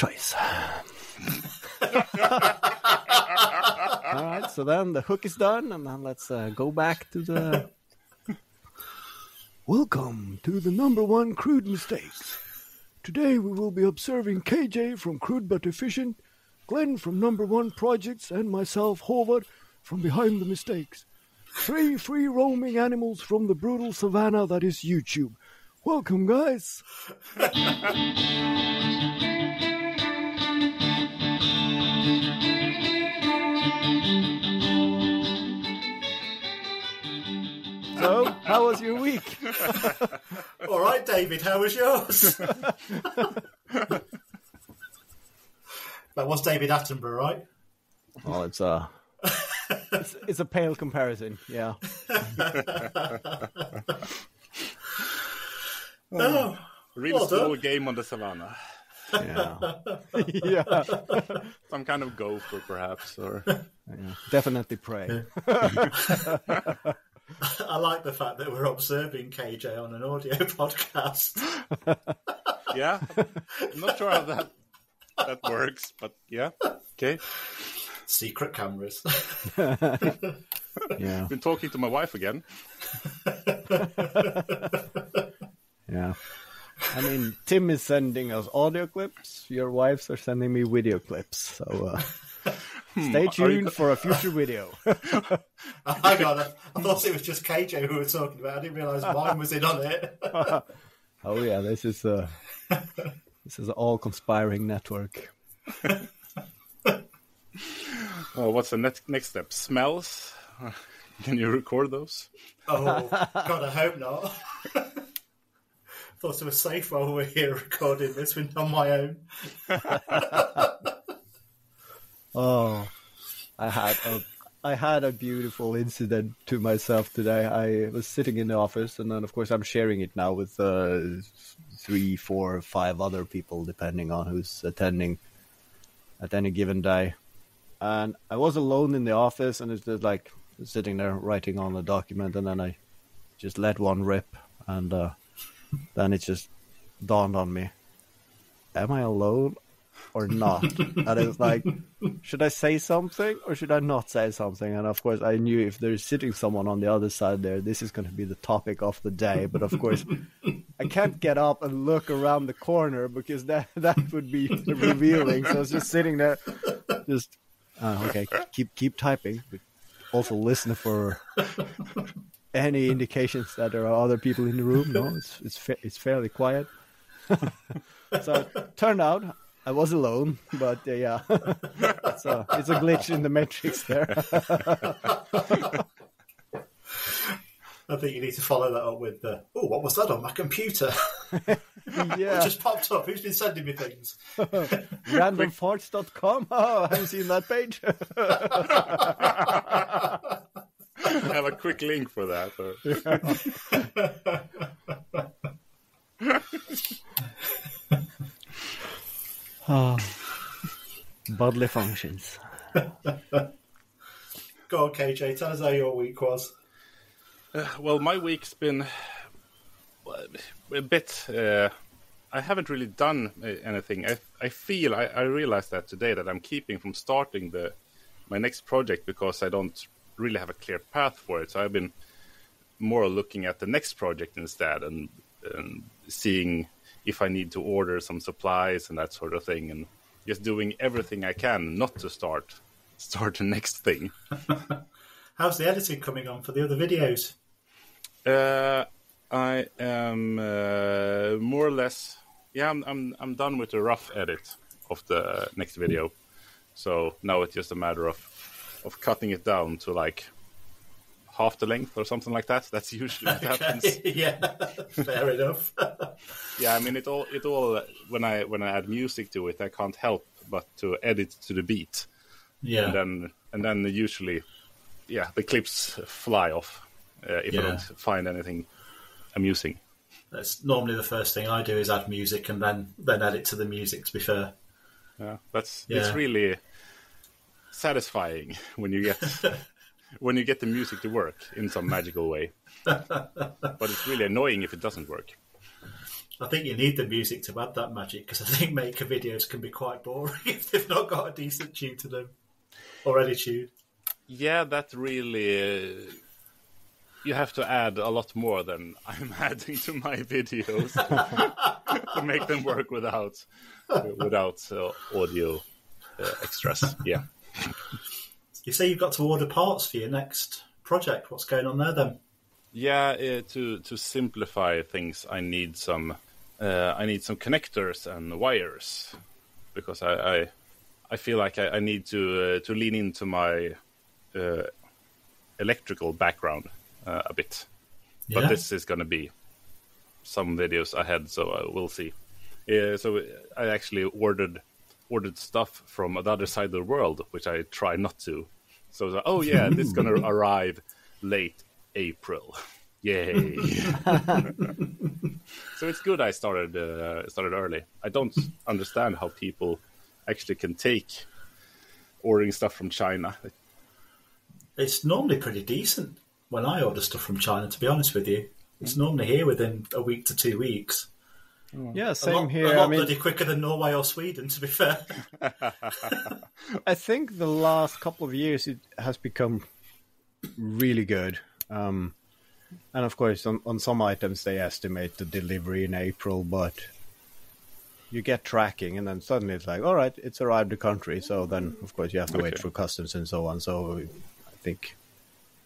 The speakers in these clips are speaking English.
Scheiße. All right, so then the hook is done, and then let's uh, go back to the. Welcome to the number one crude mistakes. Today we will be observing KJ from Crude But Efficient, Glenn from Number One Projects, and myself, Haavard, from Behind the Mistakes. Three free roaming animals from the brutal savannah that is YouTube. Welcome, guys. how was your week? All right, David, how was yours? that was David Attenborough, right? Well, it's a it's, it's a pale comparison. Yeah. Oh, Real Well small game on the savannah. Yeah. yeah. Some kind of gopher, perhaps, or yeah. Definitely prey. I like the fact that we're observing KJ on an audio podcast. yeah. I'm not sure how that that works, but yeah. Okay. Secret cameras. Yeah. Been talking to my wife again. Yeah. I mean, Tim is sending us audio clips. Your wives are sending me video clips. So uh, Hmm, stay tuned for a future video. Hang on, I, I thought it was just KJ who we were talking about. I didn't realise mine was in on it. oh yeah, this is a this is an all conspiring network. Oh, what's the next next step? Smells. Can you record those? Oh, God, I hope not. thought it was safe while we were here recording this when on my own. Oh, I had a I had a beautiful incident to myself today. I was sitting in the office, and then of course I'm sharing it now with uh, three, four, five other people, depending on who's attending at any given day. And I was alone in the office, and it's just like sitting there writing on a document, and then I just let one rip, and uh, then it just dawned on me: Am I alone or not? and it's like, should I say something or should I not say something? And of course, I knew if there's sitting someone on the other side there, this is going to be the topic of the day. But of course, I can't get up and look around the corner because that that would be revealing. So I was just sitting there, just uh, okay, keep keep typing, but also listen for any indications that there are other people in the room. No, it's it's fa- it's fairly quiet. so it turned out I was alone, but uh, yeah, it's a it's a glitch in the matrix there. I think you need to follow that up with the, oh, what was that on my computer? yeah, It yeah, just popped up. Who's been sending me things? randomfarts.com. Oh, I haven't seen that page. I have a quick link for that. Or... oh. Bodily functions. Go on, KJ, tell us how your week was. Well, my week's been a bit. Uh, I haven't really done uh, anything. I I feel I, I realized that today that I'm keeping from starting the my next project because I don't really have a clear path for it. So I've been more looking at the next project instead and, and seeing if I need to order some supplies and that sort of thing, and just doing everything I can not to start start the next thing. How's the editing coming on for the other videos? Uh, I am uh, more or less. Yeah, I'm, I'm I'm done with the rough edit of the next video. So now it's just a matter of of cutting it down to like half the length or something like that. That's usually what happens. yeah, fair enough. Yeah, I mean it all it all when I when I add music to it, I can't help but to edit to the beat, yeah. and then and then usually, yeah, the clips fly off uh, if I don't find anything amusing. That's normally the first thing I do is add music and then then edit to the music. To be fair, Yeah, that's Yeah. it's really satisfying when you get when you get the music to work in some magical way. but it's really annoying if it doesn't work. I think you need the music to add that magic because I think maker videos can be quite boring if they've not got a decent tune to them or any tune. Yeah, that really. Uh, you have to add a lot more than I'm adding to my videos to make them work without without uh, audio uh, extras. Yeah. You say you've got to order parts for your next project. What's going on there then? Yeah, uh, to to simplify things, I need some uh, I need some connectors and wires because I I, I feel like I, I need to uh, to lean into my uh, electrical background uh, a bit. But this is going to be some videos ahead, so we'll see. Uh, so I actually ordered ordered stuff from the other side of the world, which I try not to. So, like, oh yeah, this is going to arrive late April. Yay! so it's good I started uh, started early. I don't understand how people actually can take ordering stuff from China. It's normally pretty decent when I order stuff from China, to be honest with you. It's normally here within a week to two weeks. Yeah, A same lot, here. a lot I mean, bloody quicker than Norway or Sweden, to be fair. I think the last couple of years it has become really good. Um, and of course, on, on some items they estimate the delivery in April, but you get tracking, and then suddenly it's like, all right, it's arrived the country. So then, of course, you have to wait Okay. for customs and so on. So I think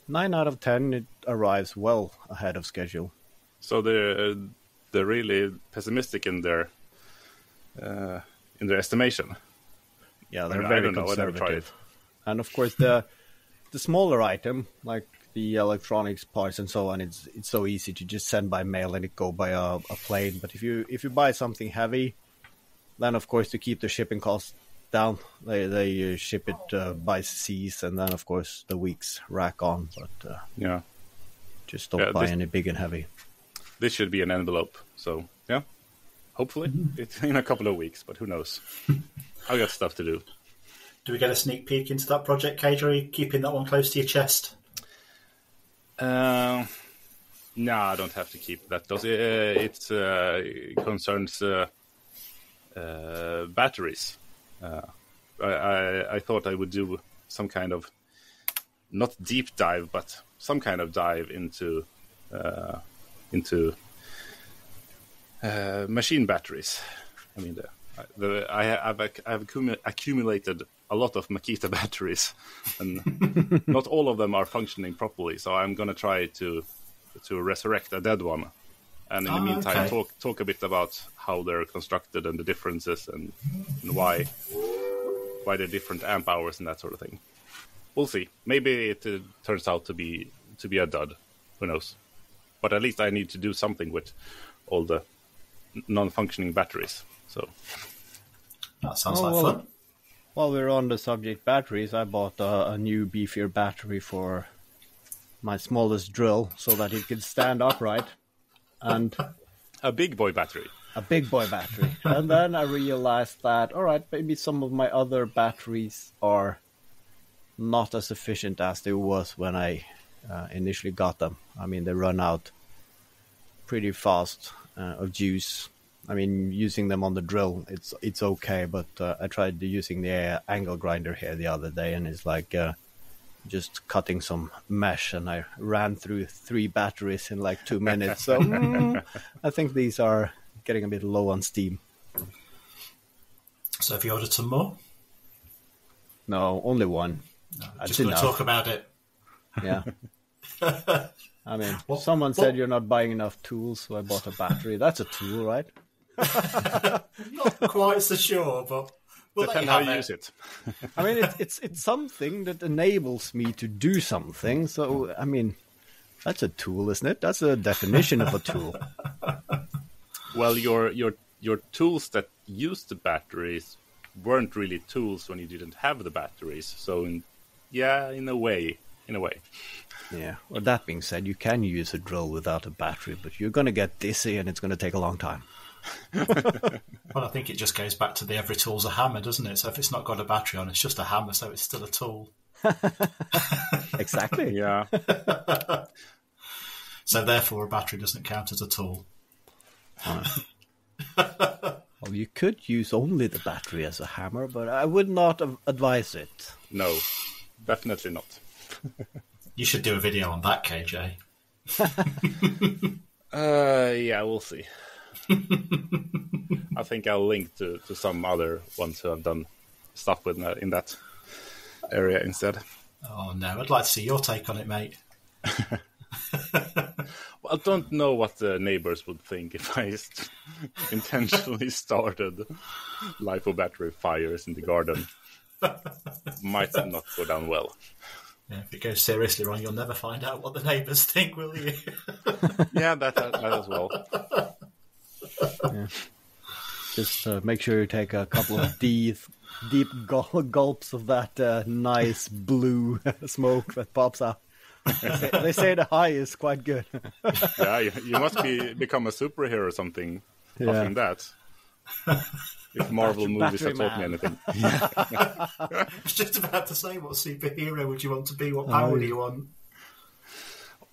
nine out of ten it arrives well ahead of schedule. So they're uh, they're really pessimistic in their uh, in their estimation. Yeah, they're I very I conservative. And of course, the the smaller item, like the electronics parts and so on, it's it's so easy to just send by mail and it go by a, a plane. But if you if you buy something heavy, then of course to keep the shipping costs down, they they uh, ship it uh, by seas, and then of course the weeks rack on. But uh, Yeah, just don't Yeah, buy this- any big and heavy. This should be an envelope. So yeah, hopefully it's in a couple of weeks, but who knows? I got stuff to do. Do we get a sneak peek into that project, KJ, or are you keeping that one close to your chest? Uh, no, I don't have to keep that uh, it uh, concerns uh, uh, batteries. Uh, I, I, I thought I would do some kind of not deep dive, but some kind of dive into uh, into uh, machine batteries. I mean, the, the, I have I've accumu- accumulated a lot of Makita batteries, and not all of them are functioning properly. So I'm going to try to to resurrect a dead one, and in the Ah, meantime, okay. talk talk a bit about how they're constructed and the differences and, and why why they're different amp hours and that sort of thing. We'll see. Maybe it uh, turns out to be to be a dud. Who knows? But at least I need to do something with all the non-functioning batteries. So That sounds Oh, like well, fun. While we're on the subject batteries, I bought a, a new beefier battery for my smallest drill so that it could stand upright. And a big boy battery. a big boy battery. and then I realized that, all right, maybe some of my other batteries are not as efficient as they was when I uh, initially got them. I mean, they run out pretty fast uh, of juice. I mean, using them on the drill, it's it's okay, but uh, I tried using the uh, angle grinder here the other day, and it's like uh, just cutting some mesh, and I ran through three batteries in like two minutes. So mm, I think these are getting a bit low on steam. So have you ordered some more? No, only one. That's Just going to talk about it. Yeah. I mean, Well- someone well- said you're not buying enough tools, so I bought a battery. That's a tool, right? Not quite so sure, but we'll Depend how you it. use it. I mean, it's it's it's something that enables me to do something. So, I mean, that's a tool, isn't it? That's a definition of a tool. Well, your your your tools that use the batteries weren't really tools when you didn't have the batteries. So, in, yeah, in a way, in a way. Yeah. Well, that being said, you can use a drill without a battery, but you're going to get dizzy and it's going to take a long time. Well, I think it just goes back to the every tool's a hammer, doesn't it? So if it's not got a battery on, it's just a hammer, so it's still a tool. Exactly. Yeah, So therefore, a battery doesn't count as a tool. Well, you could use only the battery as a hammer, but I would not advise it. No, definitely not. You should do a video on that, KJ. Uh, yeah, we'll see. I think I'll link to, to some other ones who have done stuff with that, in that area instead. Oh no, I'd like to see your take on it, mate. Well, I don't know what the neighbors would think if I st- intentionally started LiPo battery fires in the garden. Might not go down well. Yeah, if it goes seriously wrong, you'll never find out what the neighbours think, will you? Yeah, that, that, that as well. Just uh, make sure you take a couple of deep, deep gul- gulps of that uh, nice blue smoke that pops up. They say, the high is quite good. Yeah, you, you must be become a superhero or something. Yeah. Offering that. If Marvel movies have Battery taught me man. anything. I was just about to say, what superhero would you want to be? What power do you want?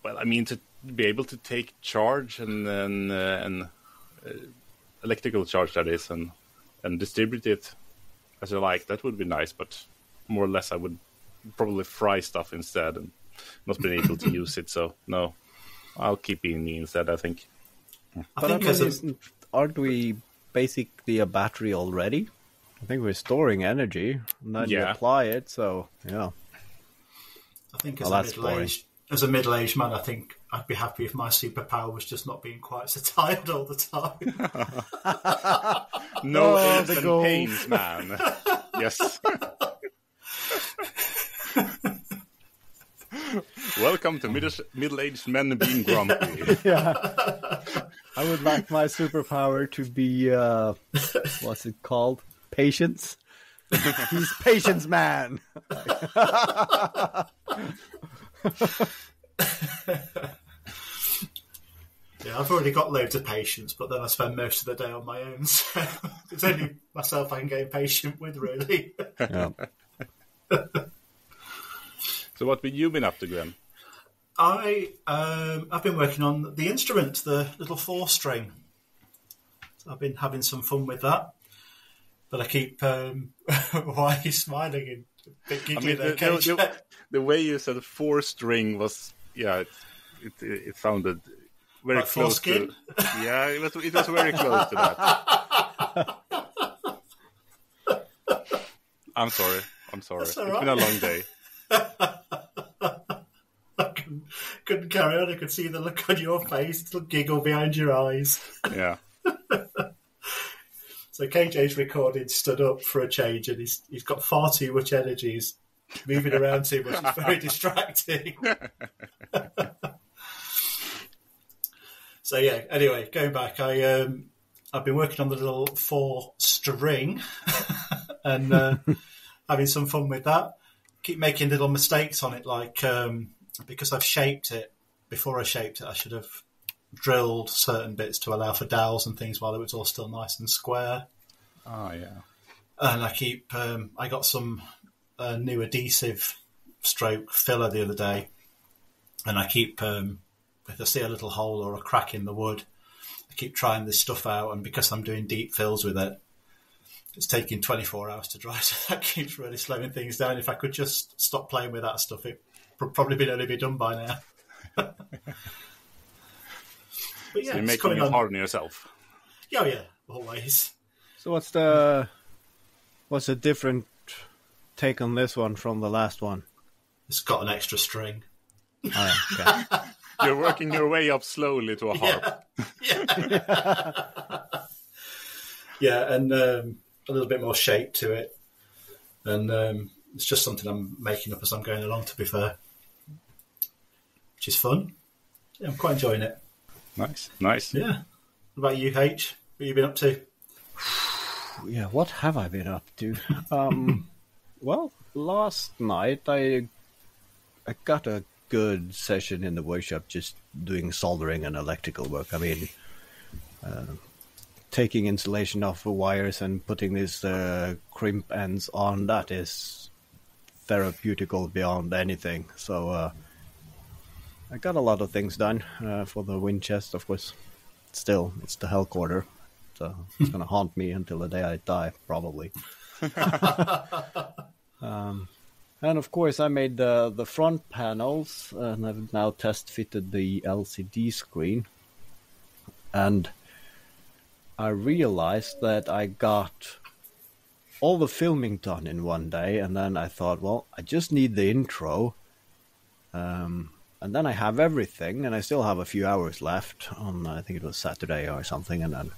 Well, I mean, to be able to take charge and then uh, and uh, electrical charge that is, and and distribute it as I like, that would be nice. But more or less, I would probably fry stuff instead and not being able to use it. So no, I'll keep being me instead. I think. I But I think mean, a, aren't we basically a battery already? I think we're storing energy, and then you apply it. So yeah, I think as Well, a middle aged as a middle aged man, I think I'd be happy if my superpower was just not being quite so tired all the time. No Oh, aches the and gold. pains, man. yes. Welcome to middle- middle-aged men being grumpy. I would like my superpower to be uh, what's it called? Patience. He's patience man. yeah, I've already got loads of patience, but then I spend most of the day on my own. So it's only myself I can get impatient with, really. Yeah. so, what have you been up to, Glenn? I um, I've been working on the instrument, the little four string. So I've been having some fun with that. But I keep um, why are you smiling and bit I mean, there, the, KJ? the, the way you said four string was, yeah, it it, it sounded very Like close to. Yeah, it was it was very close to that. I'm sorry. I'm sorry. That's It's been a long day. Couldn't, couldn't carry on. I could see the look on your face, the giggle behind your eyes. Yeah. So KJ's recording stood up for a change, and he's he's got far too much energy. He's moving around too much. It's very distracting. so yeah. Anyway, going back, I um, I've been working on the little four string, and uh, having some fun with that. Keep making little mistakes on it, like um, because I've shaped it. Before I shaped it, I should have drilled certain bits to allow for dowels and things while it was all still nice and square Oh, yeah. and I keep um, I got some uh, new adhesive stroke filler the other day, and I keep um, if I see a little hole or a crack in the wood, I keep trying this stuff out, and because I'm doing deep fills with it, it's taking 24 hours to dry, so that keeps really slowing things down. If I could just stop playing with that stuff, it probably be only be done by now. but yeah, So you're it's making it on. hard on yourself. Yeah, yeah, always. So what's the what's a different take on this one from the last one? It's got an extra string. Oh, okay. You're working your way up slowly to a harp. Yeah. Yeah. yeah, and um, a little bit more shape to it. And um, it's just something I'm making up as I'm going along, to be fair. Which is fun. Yeah, I'm quite enjoying it. Nice, nice. Yeah. What about you, H? What have you been up to? yeah, what have I been up to? Um, well, last night I I got a good session in the workshop just doing soldering and electrical work. I mean, uh, taking insulation off the wires and putting these uh, crimp ends on, that is therapeutical beyond anything. So uh, I got a lot of things done uh, for the wind chest, of course. Still, it's the Hellcorder. so it's going to haunt me until the day I die, probably. um, and of course, I made the the front panels, and I've now test fitted the LCD screen. And I realized that I got all the filming done in one day, and then I thought, well, I just need the intro. Um, and then I have everything, and I still have a few hours left on, I think it was Saturday or something, and then,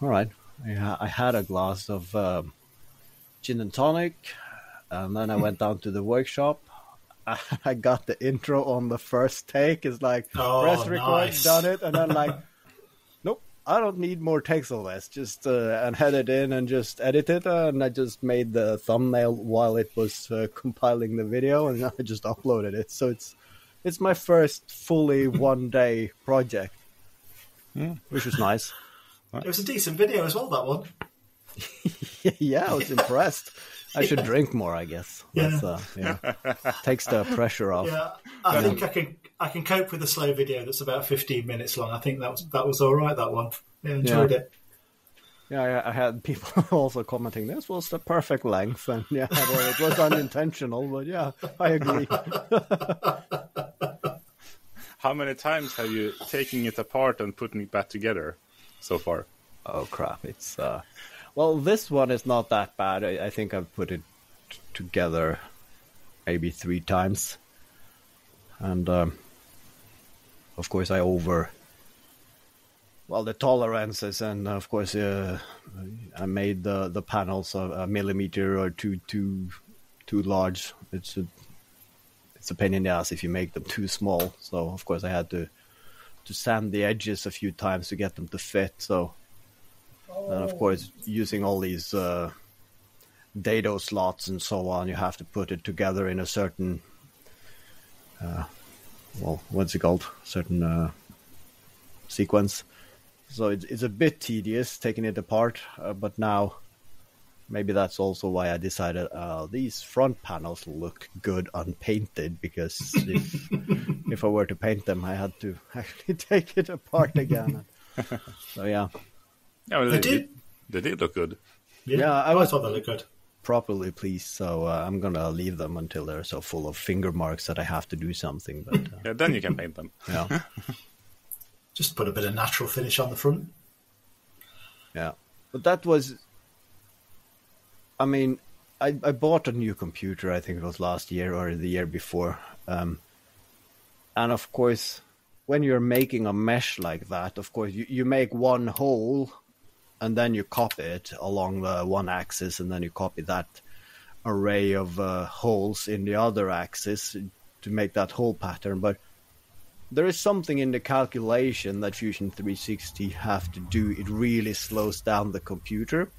all right, I, ha- I had a glass of um, gin and tonic, and then I went down to the workshop. I got the intro on the first take. It's like Oh, press record, nice. done it, and then like, nope, I don't need more takes of this. Just uh, and head it in and just edit it, uh, and I just made the thumbnail while it was uh, compiling the video, and I just uploaded it. So it's it's my first fully one day project, which was nice. It was a decent video as well, that one. yeah, I was impressed. I should drink more, I guess. Yeah. That's, uh, yeah. Takes the pressure off. Yeah, I think I can I can cope with a slow video that's about 15 minutes long. I think that was that was all right. That one, yeah, enjoyed Yeah. it. Yeah, I I had people also commenting this was the perfect length, and yeah, well, it was unintentional, but yeah, I agree. How many times have you taken it apart and putting it back together so far? Oh crap! It's uh, well, this one is not that bad. I, I think I've put it t- together maybe three times, and um, of course I over. Well, the tolerances, and of course, uh, I made the the panels a, a millimeter or two too too large. It's a it's a pain in the ass if you make them too small. So of course I had to to sand the edges a few times to get them to fit. So and of course, using all these uh, dado slots and so on, you have to put it together in a certain, uh, well, what's it called? Certain uh, sequence. So it's, it's a bit tedious taking it apart, uh, but now maybe that's also why I decided uh, these front panels look good unpainted because if if I were to paint them, I had to actually take it apart again. so yeah. Yeah, well, They they, did. They did look good. Yeah, Yeah, I I, was- thought they looked good. properly pleased. So uh, I'm gonna leave them until they're so full of finger marks that I have to do something. But uh, Yeah, then you can paint them. yeah, Just put a bit of natural finish on the front. yeah. But that was, I mean, I I bought a new computer. I think it was last year or the year before. Um, and of course, when you're making a mesh like that, of course you you make one hole, and then you copy it along the one axis, and then you copy that array of uh, holes in the other axis to make that hole pattern. But there is something in the calculation that Fusion 360 have to do. It really slows down the computer.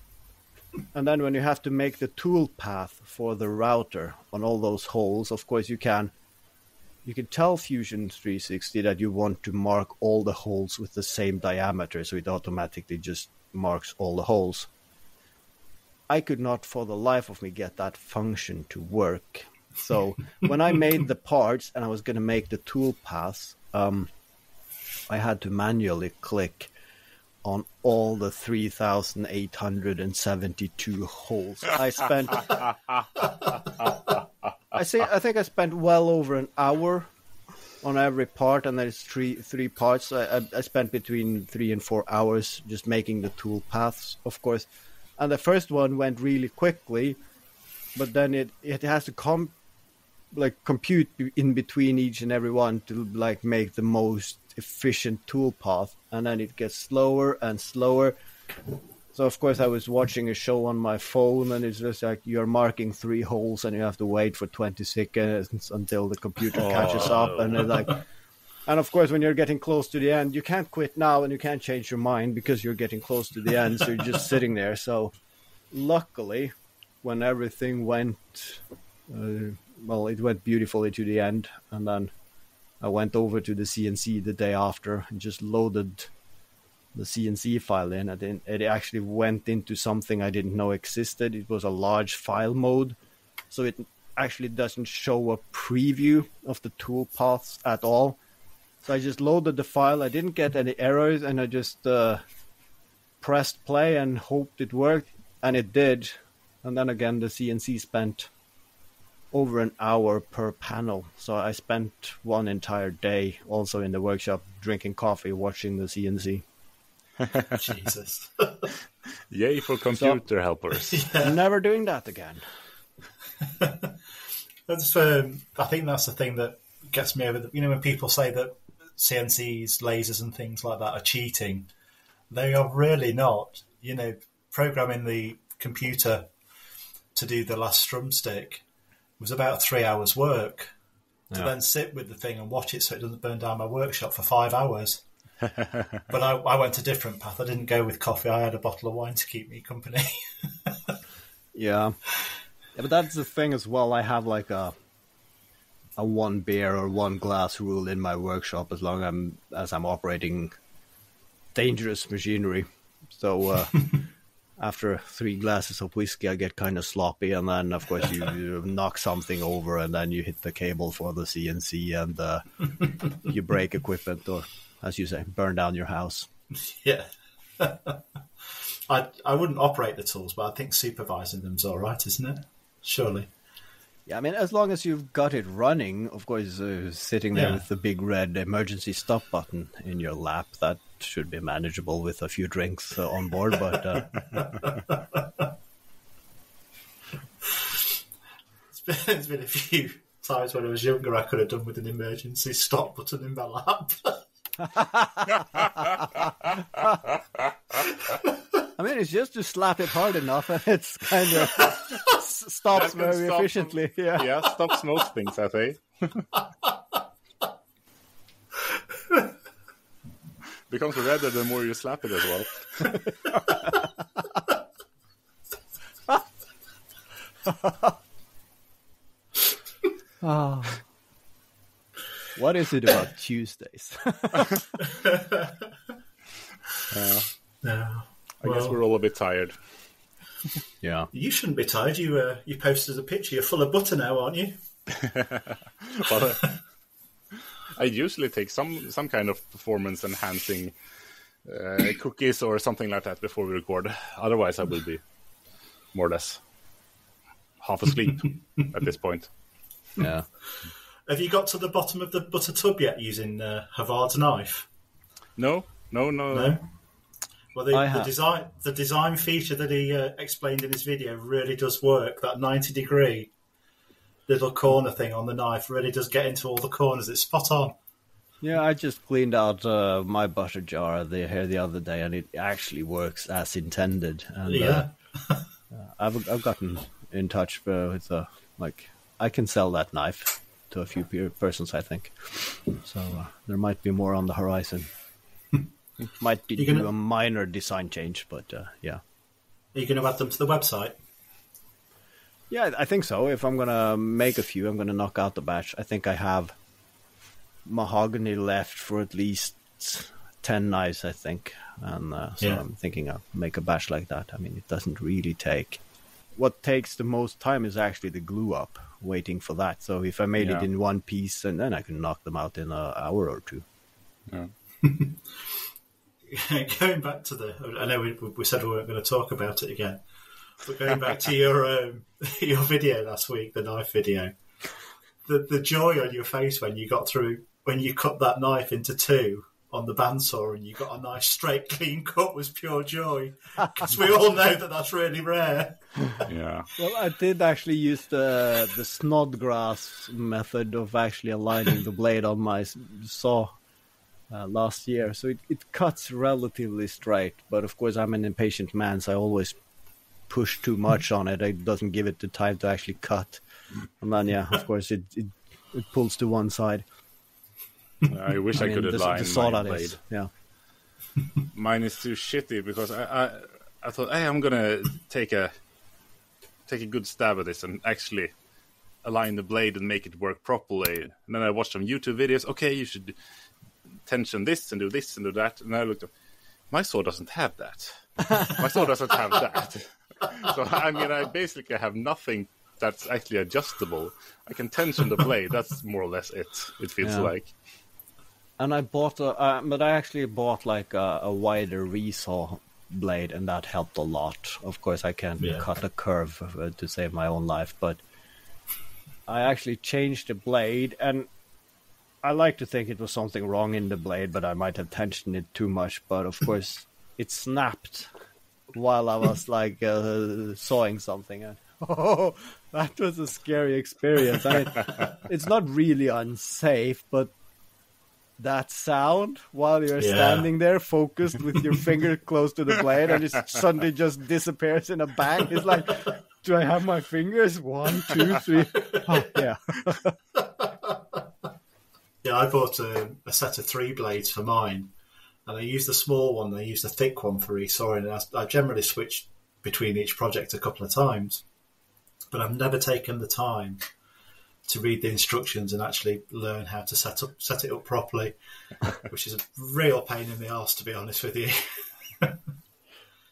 And then when you have to make the tool path for the router on all those holes, of course you can you can tell Fusion 360 that you want to mark all the holes with the same diameter, so it automatically just marks all the holes. I could not for the life of me get that function to work. So when I made the parts and I was going to make the tool paths, um, I had to manually click on all the 3,872 holes. I spent, I say, I think I spent well over an hour on every part, and there's three three parts. I, I, I spent between three and four hours just making the tool paths, of course. And the first one went really quickly, but then it it has to come like compute in between each and every one to like make the most efficient tool path, and then it gets slower and slower. So of course I was watching a show on my phone, and it's just like you're marking three holes, and you have to wait for twenty seconds until the computer catches up, and it's like. And of course, when you're getting close to the end, you can't quit now, and you can't change your mind because you're getting close to the end. So you're just sitting there. So, luckily, when everything went, uh, well, it went beautifully to the end, and then I went over to the CNC the day after and just loaded the CNC file in, and then it actually went into something I didn't know existed. It was a large file mode, so it actually doesn't show a preview of the tool paths at all. So I just loaded the file. I didn't get any errors, and I just uh, pressed play and hoped it worked, and it did. And then again, the CNC spent over an hour per panel. So I spent one entire day also in the workshop drinking coffee, watching the CNC. Jesus. Yay for computer helpers. Never doing that again. That's um, I think that's the thing that gets me over. The, you know, when people say that CNCs, lasers, and things like that are cheating, they are really not. You know, programming the computer to do the last drumstick was about three hours' work. To Yeah. then sit with the thing and watch it so it doesn't burn down my workshop for five hours. but I, I went a different path. I didn't go with coffee. I had a bottle of wine to keep me company. Yeah. yeah, but that's the thing as well. I have like a a one beer or one glass rule in my workshop as long I'm, as I'm operating dangerous machinery. So uh, after three glasses of whiskey, I get kind of sloppy, and then of course you, you knock something over, and then you hit the cable for the CNC, and uh, you break equipment, or as you say, burn down your house. Yeah. I I wouldn't operate the tools, but I think supervising them's all right, isn't it? Surely. Yeah, I mean, as long as you've got it running, of course, uh, sitting there Yeah. with the big red emergency stop button in your lap, that should be manageable with a few drinks uh, on board. But uh, It's been, it's been a few times when I was younger I could have done with an emergency stop button in my lap. I mean, it's just to slap it hard enough, and it's kind of stops very stop efficiently. Yeah. yeah, stops most things, I say. Becomes redder the more you slap it as well. Oh. What is it about Tuesdays? no. I guess we're all a bit tired. yeah. You shouldn't be tired. You uh, you posted a picture. You're full of butter now, aren't you? But uh, I usually take some some kind of performance enhancing uh, cookies or something like that before we record. Otherwise, I will be more or less half asleep at this point. Yeah. Have you got to the bottom of the butter tub yet using uh, Haavard's knife? No, no, no. No. Well, the, the design the design feature that he uh, explained in his video really does work. That ninety degree little corner thing on the knife really does get into all the corners. It's spot on. Yeah, I just cleaned out uh, my butter jar the, here the other day, and it actually works as intended. And, Yeah. uh, I've I've gotten in touch uh, with uh, like I can sell that knife to a few persons, I think. So uh, there might be more on the horizon. It might do You gonna- a minor design change, but uh, yeah, Are you going to add them to the website? Yeah, I think so. If I'm gonna make a few, I'm gonna knock out the batch. I think I have mahogany left for at least ten knives, I think, and uh, so Yeah. I'm thinking I'll make a batch like that. I mean, it doesn't really take. What takes the most time is actually the glue up, waiting for that. So if I made it in one piece, and then I can knock them out in an hour or two. going back to the, I know we, we said we weren't going to talk about it again, but going back to your um, your video last week, the knife video, the the joy on your face when you got through when you cut that knife into two on the bandsaw and you got a nice straight clean cut was pure joy because we all know that that's really rare. Yeah. Well, I did actually use the the Snodgrass method of actually aligning the blade on my saw uh, last year, so it, it cuts relatively straight. But of course, I'm an impatient man, so I always push too much on it. It doesn't give it the time to actually cut, and then yeah, of course, it it, it pulls to one side. I wish I, mean, could the, align the saw that blade. is, yeah. Mine is too shitty because I, I I thought, hey, I'm gonna take a take a good stab at this and actually align the blade and make it work properly. And then I watched some YouTube videos. Okay, you should tension this and do this and do that. And I looked, up, my saw doesn't have that. my saw doesn't have that. so I mean, I basically have nothing that's actually adjustable. I can tension the blade. That's more or less it. It feels Yeah. like. And I bought a, uh, but I actually bought like a, a wider resaw blade, and that helped a lot. Of course, I can't Yeah. cut a curve uh, to save my own life, but I actually changed the blade, and I like to think it was something wrong in the blade, but I might have tensioned it too much. But of course, it snapped while I was like uh, sawing something. And, oh, that was a scary experience. I mean, it's not really unsafe, but that sound while you're Yeah. standing there focused with your finger close to the blade and it suddenly just disappears in a bang. It's like, do I have my fingers? One, two, three. Oh, yeah. Yeah, I bought a, a set of three blades for mine, and I used the small one. I used the thick one for resawing, and I, I generally switch between each project a couple of times. But I've never taken the time to read the instructions and actually learn how to set up set it up properly, which is a real pain in the ass, to be honest with you.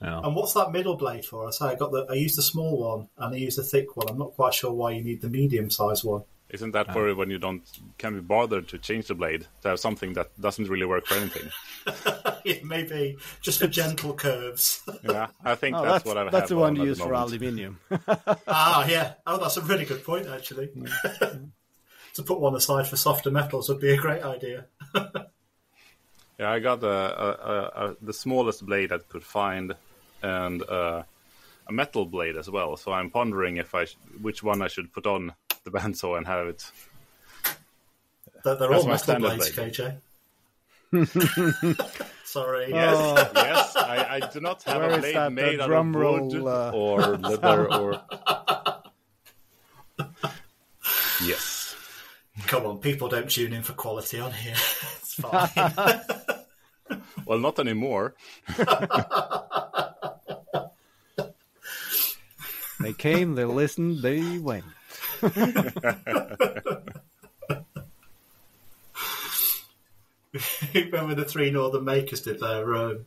Yeah. And what's that middle blade for? I say I got the I used the small one and I used the thick one. I'm not quite sure why you need the medium sized one. Isn't that for when you don't can be bothered to change the blade to have something that doesn't really work for anything? Yeah, Maybe just for gentle curves. Yeah, I think Oh, that's, that's, what I've that's the one on you use for aluminium. ah, yeah. Oh, that's a really good point, actually. to put one aside for softer metals would be a great idea. Yeah, I got a, a, a, a, the smallest blade I could find, and uh, a metal blade as well. So I'm pondering if I sh- which one I should put on the bandsaw and have it. They're, they're all my metal standard blades, blade. KJ. Sorry. Yes, yes. I, I do not have Where a is blade that, the made out drum of wood roll, uh? or leather or. yes. Come on, people don't tune in for quality on here. it's fine. Well, not anymore. They came, they listened, they went. Remember the three Northern Makers did their um,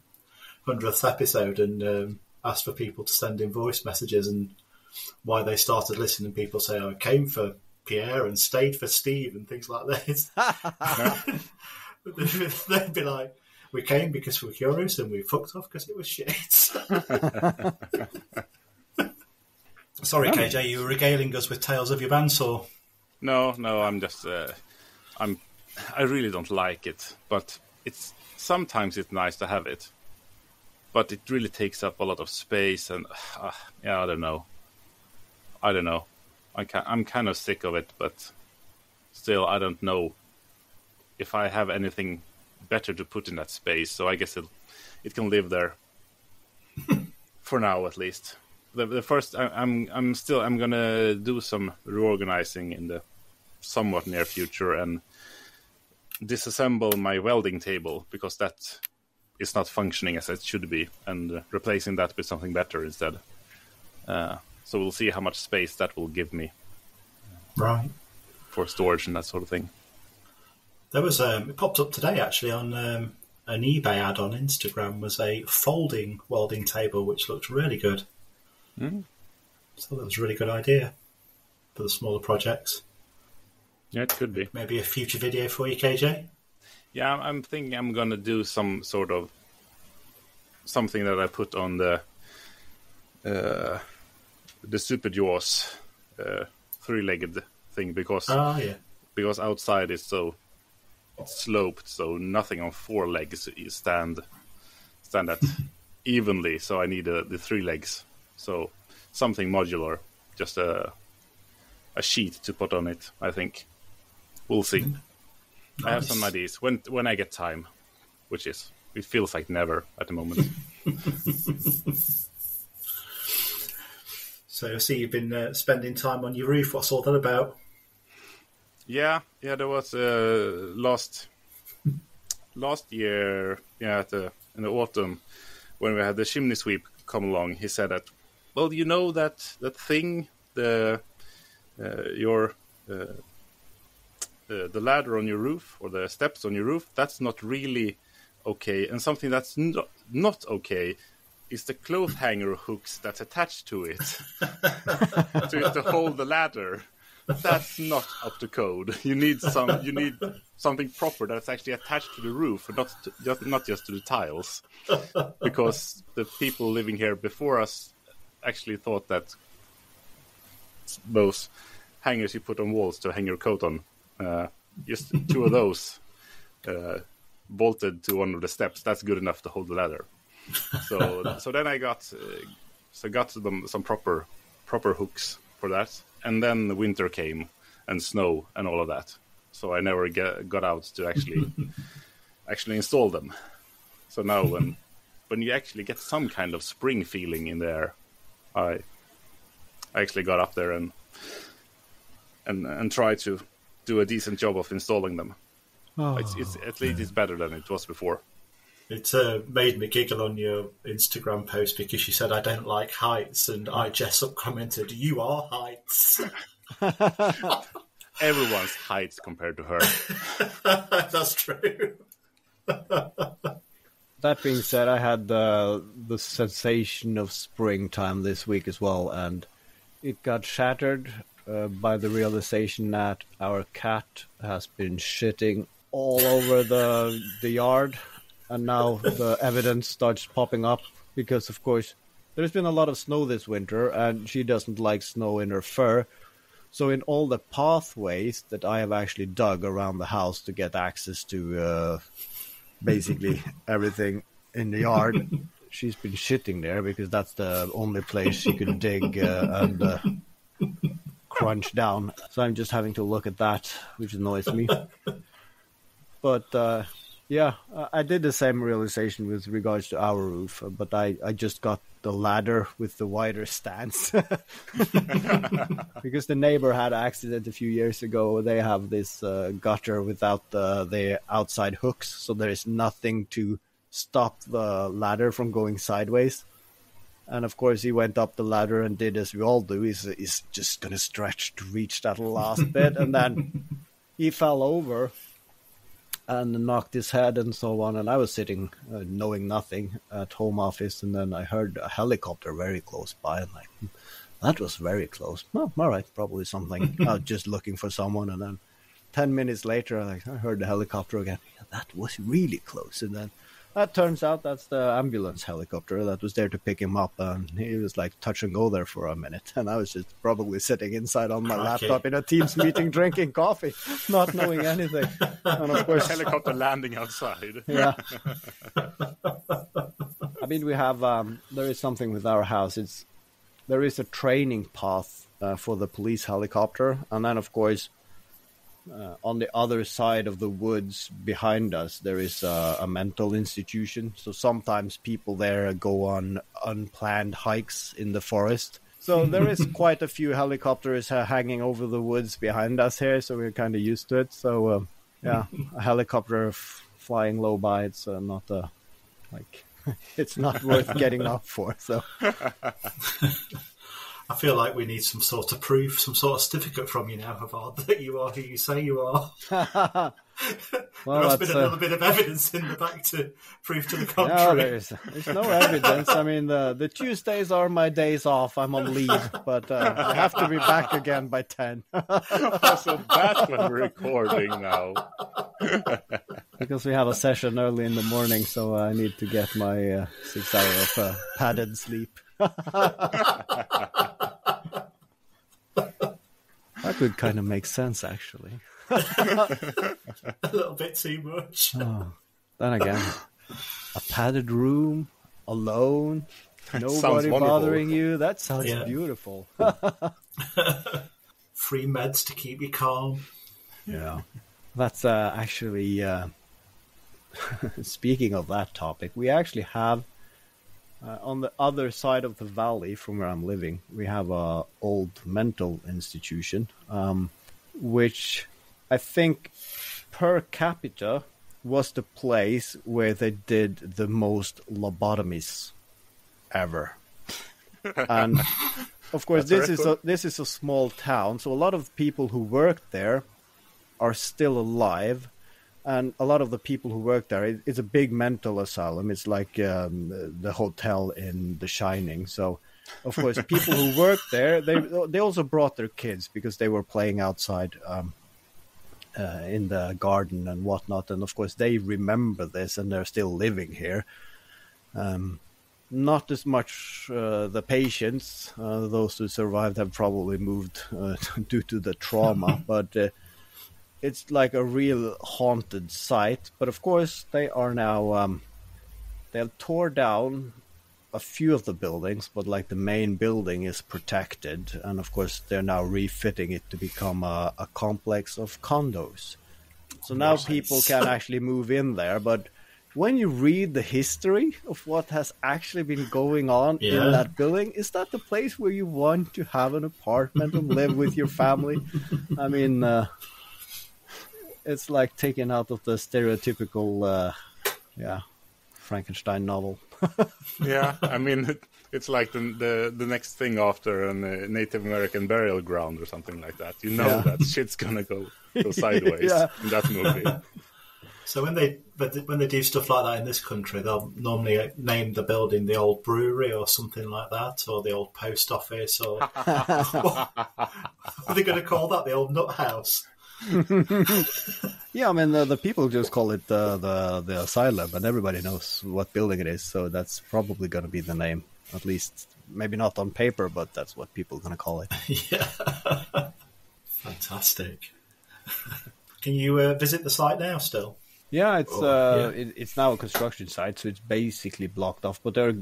100th episode and um, asked for people to send in voice messages and why they started listening. People say, oh, I came for Pierre and stayed for Steve and things like this. They'd be like, we came because we were curious and we fucked off because it was shit. Sorry, KJ, you were regaling us with tales of your bandsaw. No, no, I'm just uh, I'm I really don't like it, but it's sometimes it's nice to have it. But it really takes up a lot of space and uh, yeah, I don't know. I don't know. I can, I'm kind of sick of it, but still I don't know if I have anything better to put in that space, so I guess it it can live there for now at least. The, the first I, I'm I'm still I'm gonna do some reorganizing in the somewhat near future and disassemble my welding table because that is not functioning as it should be and uh, replacing that with something better instead. Uh, so we'll see how much space that will give me Right. for storage and that sort of thing. There was um, it popped up today actually on um, an eBay ad on Instagram was a folding welding table which looked really good. Mm. So that was a really good idea for the smaller projects. Yeah, it could be. Maybe a future video for you, KJ. Yeah, I'm- thinking I'm gonna do some sort of something that I put on the uh, the Super Jaws uh, three-legged thing because Ah, yeah. because outside is so it's sloped, so nothing on four legs stand stand at evenly. So I need uh, the three legs. So something modular, just a a sheet to put on it. I think we'll see. I have some ideas when when I get time, which is it feels like never at the moment. So I see you've been uh, spending time on your roof. What's all that about? Yeah, yeah, there was uh, last last year, yeah, at the in the autumn when we had the chimney sweep come along. He said that, well, you know that that thing, the uh, your uh, the the ladder on your roof or the steps on your roof, that's not really okay, and something that's not not okay is the clothes hanger hooks that's attached to it to, to hold the ladder. that's not up to code. You need some. You need something proper that's actually attached to the roof, not to, not just to the tiles, because the people living here before us actually thought that those hangers you put on walls to hang your coat on, uh, just two of those uh, bolted to one of the steps. That's good enough to hold the ladder. So so then I got uh, so got them some proper proper hooks for that, and then the winter came and snow and all of that. So I never get, got out to actually actually install them. So now when when you actually get some kind of spring feeling in there, I I actually got up there and and and tried to do a decent job of installing them. Oh, It's, it's at least it's better than it was before. It uh, made me giggle on your Instagram post because you said I don't like heights, and I Jessup commented, "You are heights." Everyone's heights compared to her. That's true. That being said, I had the the sensation of springtime this week as well, and it got shattered uh, by the realization that our cat has been shitting all over the the yard, and now the evidence starts popping up because, of course, there's been a lot of snow this winter, and she doesn't like snow in her fur. So in all the pathways that I have actually dug around the house to get access to uh, basically everything in the yard. She's been shitting there because that's the only place she could dig uh, and uh, crunch down. So I'm just having to look at that, which annoys me. But uh, yeah, I- did the same realization with regards to our roof, uh, but I, I just got the ladder with the wider stance. because the neighbor had an accident a few years ago. They have this uh, gutter without the, the outside hooks, so there is nothing to stop the ladder from going sideways. And of course, he went up the ladder and did as we all do. He's, he's just going to stretch to reach that last bit, and then he fell over and knocked his head and so on. And I was sitting, uh, knowing nothing, at home office, and then I heard a helicopter very close by, and like "Hmm, that was very close. Oh, all right, probably something. I was just looking for someone, and then ten minutes later, like I heard the helicopter again. Yeah, that was really close, and then. That turns out that's the ambulance helicopter that was there to pick him up, and he was like touch and go there for a minute, and I was just probably sitting inside on my Crikey. laptop in a Teams meeting, drinking coffee, not knowing anything, and of course, Helicopter landing outside. yeah. I mean, we have um, there is something with our house. It's there is a training path uh, for the police helicopter, and then of course, uh, on the other side of the woods behind us, there is a, a mental institution. So sometimes people there go on unplanned hikes in the forest. So there is quite a few helicopters uh, hanging over the woods behind us here, so we're kind of used to it. So um, yeah, a helicopter f- flying low by, it's uh, not uh, like it's not worth getting up for. So I feel like we need some sort of proof, some sort of certificate from you now, Haavard, that you are who you say you are. well, there must that's be uh, another bit of evidence in the back to prove to the no, contrary. there's there's no evidence. I mean, the the Tuesdays are my days off. I'm on leave, but uh, I have to be back again by ten so that's when we're recording now. because we have a session early in the morning. So I need to get my uh, six hour of uh, padded sleep. that would kind of make sense, actually. a little bit too much. Then again, a padded room, alone, sounds nobody bothering you. That sounds Yeah. beautiful. Free meds to keep you calm. Yeah. That's uh, actually, uh, speaking of that topic, we actually have uh, on the other side of the valley from where I'm living, we have a old mental institution, um, which I think per capita was the place where they did the most lobotomies ever. and of course, That's a this is a this is a small town, so a lot of people who worked there are still alive, and a lot of the people who work there, it, it's a big mental asylum. It's like um, the hotel in The Shining. So of course, people who work there they they also brought their kids because they were playing outside um, uh, in the garden and whatnot, and of course they remember this and they're still living here. Um, not as much uh, the patients; uh, those who survived have probably moved uh, due to the trauma, but. It's like a real haunted site, but of course they are now um, they tore down a few of the buildings, but like the main building is protected, and of course they're now refitting it to become a, a complex of condos. So now Nice. people can actually move in there, but when you read the history of what has actually been going on Yeah. in that building, is that the place where you want to have an apartment and live with your family? I mean, uh, it's like taken out of the stereotypical, uh, yeah, Frankenstein novel. yeah, I mean, it, it's like the, the the next thing after a uh, Native American burial ground or something like that. You know Yeah. that shit's gonna go go sideways Yeah. in that movie. So when they but when they do stuff like that in this country, they'll normally name the building the old brewery or something like that, or the old post office, or what are they going to call that? The old nut house. Yeah, I mean the, the people just call it uh, the the asylum, and everybody knows what building it is. So that's probably going to be the name, at least maybe not on paper, but that's what people are going to call it. yeah, fantastic. Can you uh, visit the site now? Still, Yeah, it's Oh, uh, yeah. It, it's now a construction site, so it's basically blocked off. But they're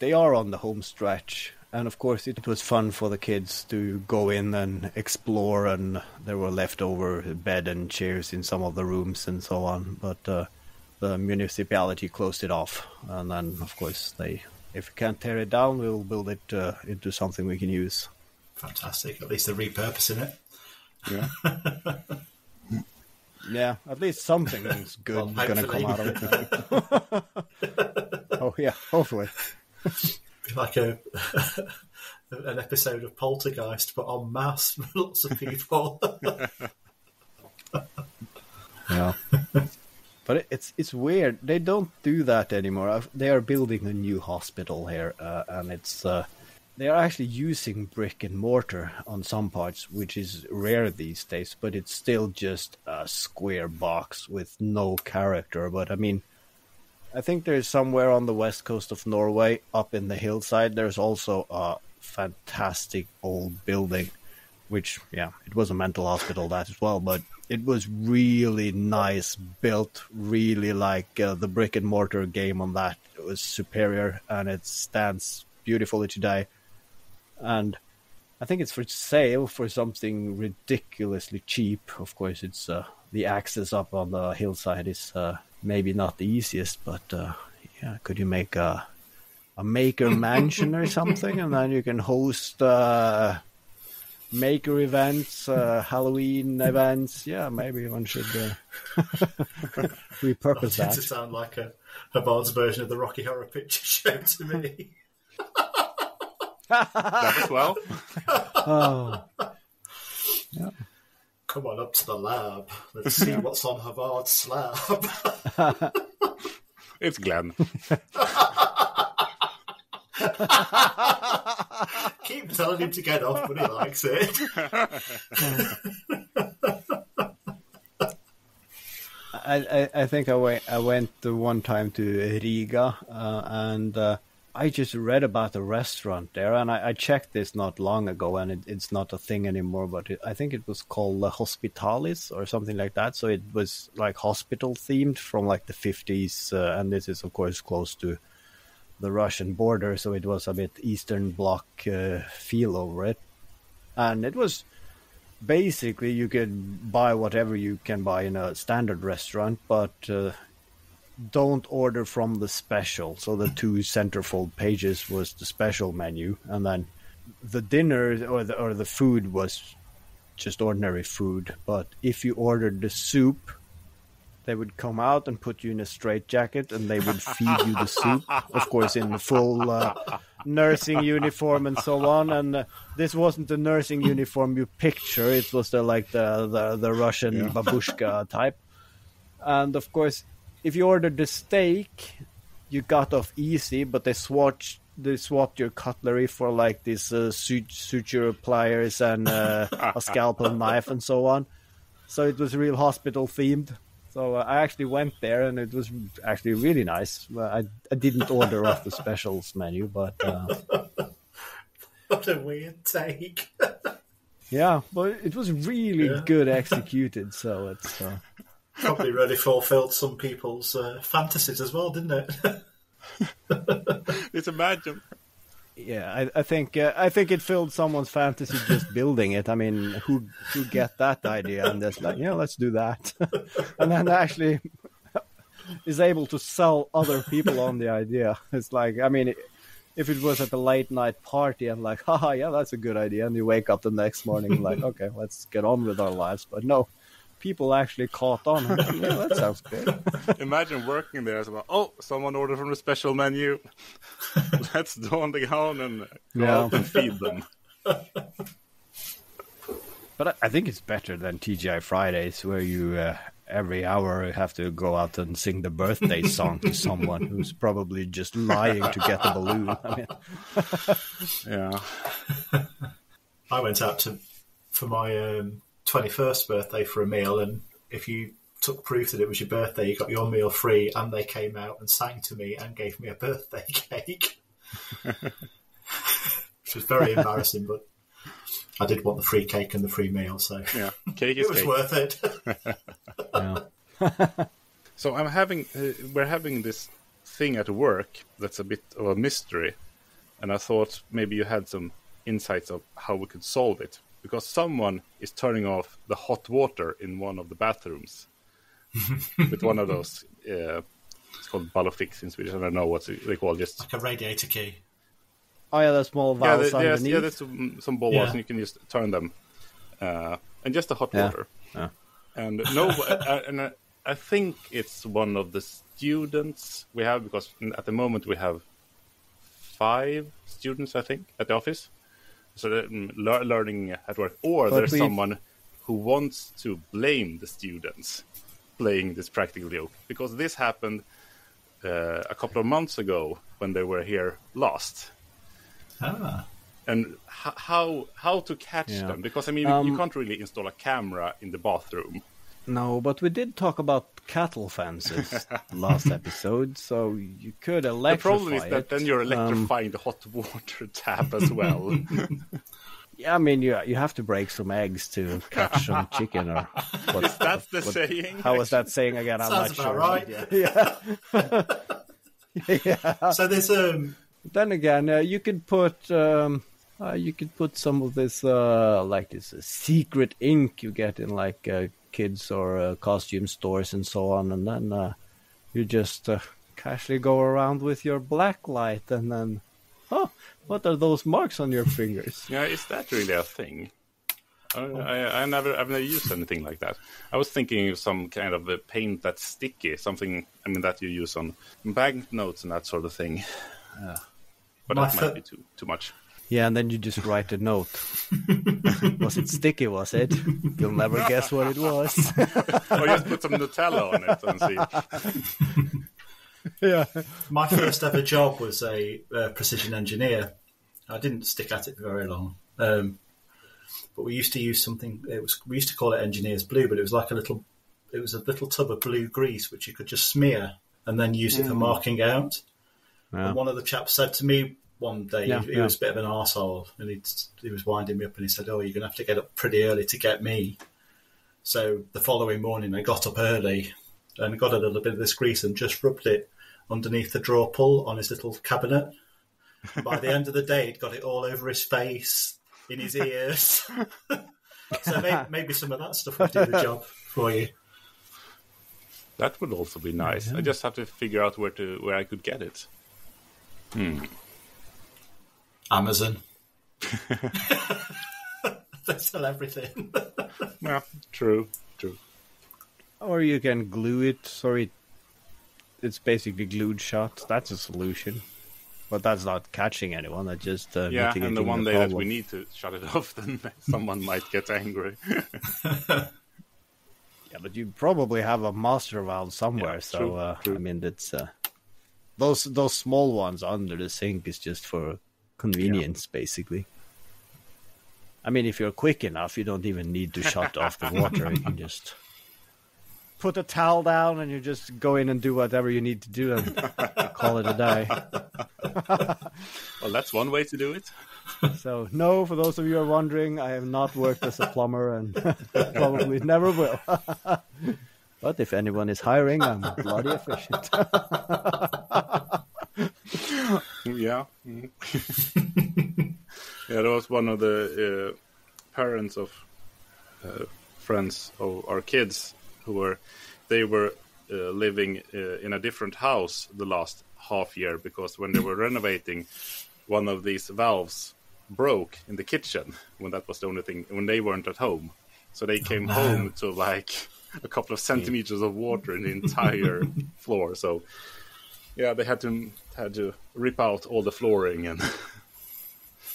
they are on the home stretch, and of course it was fun for the kids to go in and explore. And there were leftover bed and chairs in some of the rooms and so on. But uh, the municipality closed it off, and then of course they, if we can't tear it down, we'll build it uh, into something we can use. fantastic. At least they're repurposing it. Yeah. Yeah, at least something's good Well, going to come out of it. oh yeah, hopefully. Like a an episode of Poltergeist, but en masse, lots of people. Yeah. but it, it's it's weird. They don't do that anymore. They are building a new hospital here, uh, and it's uh, they are actually using brick and mortar on some parts, which is rare these days. But it's still just a square box with no character. But I mean, I think there's somewhere on the west coast of Norway, up in the hillside. There's also a fantastic old building which yeah, it was a mental hospital that as well, but it was really nice built, really like uh, the brick and mortar game on that. It was superior and it stands beautifully today. And I think it's for sale for something ridiculously cheap. Of course, it's uh, the access up on the hillside is uh, maybe not the easiest, but uh, yeah, could you make a a maker mansion or something, and then you can host uh, maker events, uh, Halloween events. Yeah, maybe one should uh, repurpose Tends to sound like a Haavard's version of the Rocky Horror Picture Show to me. That as well. Oh, Come on up to the lab. Let's see what's on Haavard's slab. It's Glenn. Keep telling him to get off, but he likes it. I, I, I think I went, I went uh, one time to Riga, uh, and uh, I just read about the restaurant there, and I, I checked this not long ago, and it, it's not a thing anymore. But it, I think it was called uh, Hospitalis or something like that. So it was like hospital themed from like the fifties, uh, and this is of course close to the Russian border, so it was a bit Eastern Bloc uh, feel over it, and it was basically you could buy whatever you can buy in a standard restaurant, but uh, don't order from the special. So the two centerfold pages was the special menu, and then the dinner or the or the food was just ordinary food. But if you ordered the soup, they would come out and put you in a straitjacket, and they would feed you the soup, of course, in the full uh, nursing uniform and so on. And uh, this wasn't the nursing uniform you picture; it was the like the the, the Russian babushka type. And of course, if you ordered the steak, you got off easy, but they switched they swapped your cutlery for like these uh, suture pliers and uh, a scalpel knife and so on. So it was real hospital themed. So uh, I actually went there and it was actually really nice. Well, I I didn't order off the specials menu, but uh, What a weird take. yeah, but it was really Yeah. good executed. So it's uh, Probably really fulfilled some people's uh, fantasies as well, didn't it? Just imagine. Yeah, I, I think uh, I think it filled someone's fantasy just building it. I mean, who who get that idea and just like, yeah, let's do that, and then actually is able to sell other people on the idea. It's like, I mean, if it was at a late night party and like, haha, yeah, that's a good idea, and you wake up the next morning like, okay, let's get on with our lives. But no, people actually caught on. And, yeah, that sounds good. Imagine working there as well. Oh, someone ordered from the special menu. Let's don the gown and go Yeah. out and feed them. But I- I think it's better than TGI Fridays, where you uh, every hour you have to go out and sing the birthday song to someone who's probably just lying to get the balloon. I mean, Yeah. I went out to for my um, 21st birthday for a meal, and if you took proof that it was your birthday, you got your meal free, and they came out and sang to me and gave me a birthday cake, which was very embarrassing, but I did want the free cake and the free meal, so Yeah. Cake is it was cake. worth it. So I'm having uh, we're having this thing at work that's a bit of a mystery, and I thought maybe you had some insights of how we could solve it because someone is turning off the hot water in one of the bathrooms with one of those. Uh, it's called ballofix in Swedish. I don't know what they call just. like a radiator key. Oh yeah, the small Yeah, valves there- there's, underneath. yeah, there's some, some balls Yeah. and you can just turn them, uh, and just the hot Yeah. water. Yeah. And no, uh, and I, I think it's one of the students we have because at the moment we have five students, I think, at the office. So they're mm, learning at work, or But there's we- someone who wants to blame the students playing this practical joke. Because this happened uh, a couple of months ago when they were here last. Ah, and h- how how to catch Yeah. them? Because I mean Um, you can't really install a camera in the bathroom. No, but we did talk about cattle fences last episode, so you could electrify. The problem is that it. then you're Um, electrifying the hot water tap as well. yeah, I mean, you you have to break some eggs to catch some chicken or what, that the what- saying. How was that saying again? I'm Sounds not about sure. right. Yeah. yeah. so there's um Then again, uh, you could put um, uh, you could put some of this uh, like this uh, secret ink you get in like uh, kids or uh, costume stores and so on, and then uh, you just uh, casually go around with your black light, and then, oh, what are those marks on your fingers? Yeah, is that really a thing? I, I, I never, I've never used anything like that. I was thinking of some kind of a paint that's sticky, something. I mean, that you use on banknotes and that sort of thing. but My that fir- might be too too much. Yeah, and then you just write a note. was it sticky? Was it? You'll never guess what it was. or just put some Nutella on it and see. yeah. my first ever job was a uh, precision engineer. I didn't stick at it for very long, um, but we used to use something. It was we used to call it engineer's blue, but it was like a little. It was a little tub of blue grease which you could just smear and then use it for marking out. Yeah. And one of the chaps said to me one day, Yeah, he, he yeah. was a bit of an arsehole, and he he was winding me up, and he said, "Oh, you're going to have to get up pretty early to get me." So the following morning, I got up early and got a little bit of this grease and just rubbed it underneath the drawer pull on his little cabinet. And by the end of the day, he'd got it all over his face, in his ears. so maybe, maybe some of that stuff would do the job for you. That would also be nice. I just have to figure out where to where I could get it. Hmm. Amazon. they sell everything. Yeah, true, true. Or you can glue it so it it's basically glued shut. That's a solution. But that's not catching anyone. That's just uh, Yeah, and the one day problem. that we need to shut it off, then someone might get angry. Yeah, but you probably have a master valve somewhere. Yeah, so true, uh, true. I mean, that's uh, those those small ones under the sink is just for convenience, basically. I mean, if you're quick enough, you don't even need to shut off the water. You can just put a towel down and you just go in and do whatever you need to do and call it a day. Well, that's one way to do it. So, no, for those of you who are wondering, I have not worked as a plumber and probably never will. but if anyone is hiring, I'm bloody efficient. Yeah. Mhm. yeah, that was one of the uh, parents of uh, friends of our kids who were they were uh, living uh, in a different house the last half year because when they were renovating, one of these valves broke in the kitchen when that was the only thing when they weren't at home. So they came no. home to like a couple of centimeters of water in the entire floor. So yeah, they had to had to rip out all the flooring, and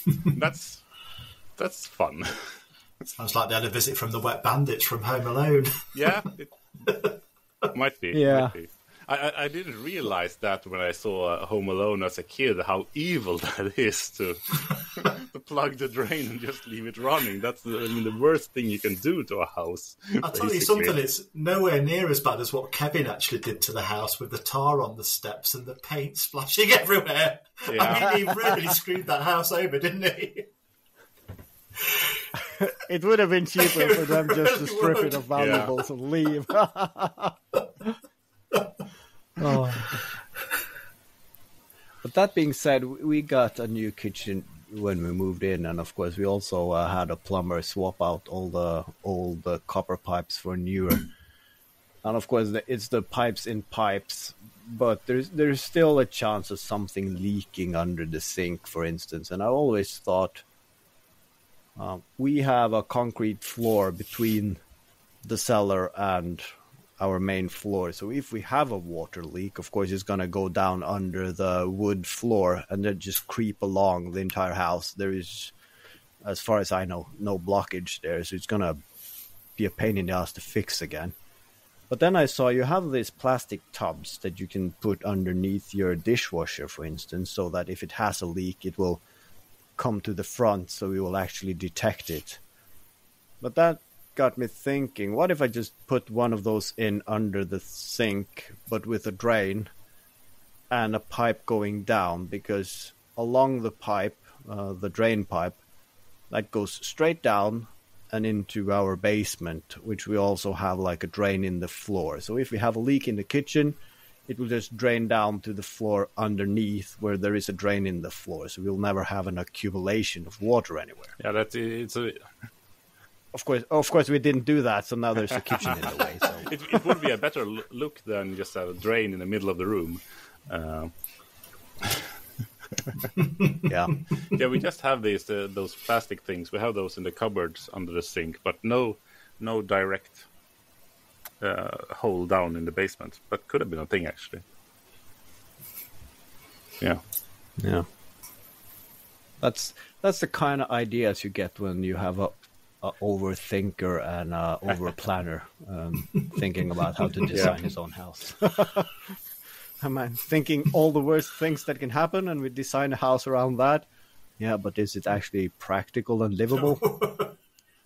that's that's fun. Sounds like they had a visit from the Wet Bandits from Home Alone. Yeah, it might be. Yeah. might be. I, I, I didn't realize that when I saw uh, Home Alone as a kid, how evil that is to to plug the drain and just leave it running. That's the, I mean, the worst thing you can do to a house. I'll tell you something, it's nowhere near as bad as what Kevin actually did to the house with the tar on the steps and the paint splashing everywhere. Yeah. I mean, he really screwed that house over, didn't he? It would have been cheaper for them just to strip would. it of valuables and leave. Oh. But that being said, we got a new kitchen when we moved in, and of course, we also uh, had a plumber swap out all the old uh, copper pipes for newer. and of course, the, it's the pipes in pipes, but there's there's still a chance of something leaking under the sink, for instance. And I always thought uh, we have a concrete floor between the cellar and our main floor. So if we have a water leak, of course, it's going to go down under the wood floor and then just creep along the entire house. There is, as far as I know, no blockage there. So it's going to be a pain in the ass to fix again. But then I saw you have these plastic tubs that you can put underneath your dishwasher, for instance, so that if it has a leak, it will come to the front so we will actually detect it. But that got me thinking what if I just put one of those in under the sink, but with a drain and a pipe going down? Because along the pipe, uh, the drain pipe, that goes straight down and into our basement, which we also have like a drain in the floor. So if we have a leak in the kitchen, it will just drain down to the floor underneath where there is a drain in the floor. So we'll never have an accumulation of water anywhere. Yeah, that's it's a Of course, of course, we didn't do that, so now there's a kitchen in the way. So it, it would be a better look than just a drain in the middle of the room. Uh, yeah, yeah, we just have these uh, those plastic things. We have those in the cupboards under the sink, but no no direct uh, hole down in the basement. But could have been a thing actually. Yeah, yeah. That's that's the kind of ideas you get when you have a, a overthinker and a over planner um, thinking about how to design his own house. Am I thinking all the worst things that can happen, and we design a house around that? Yeah, but is it actually practical and livable?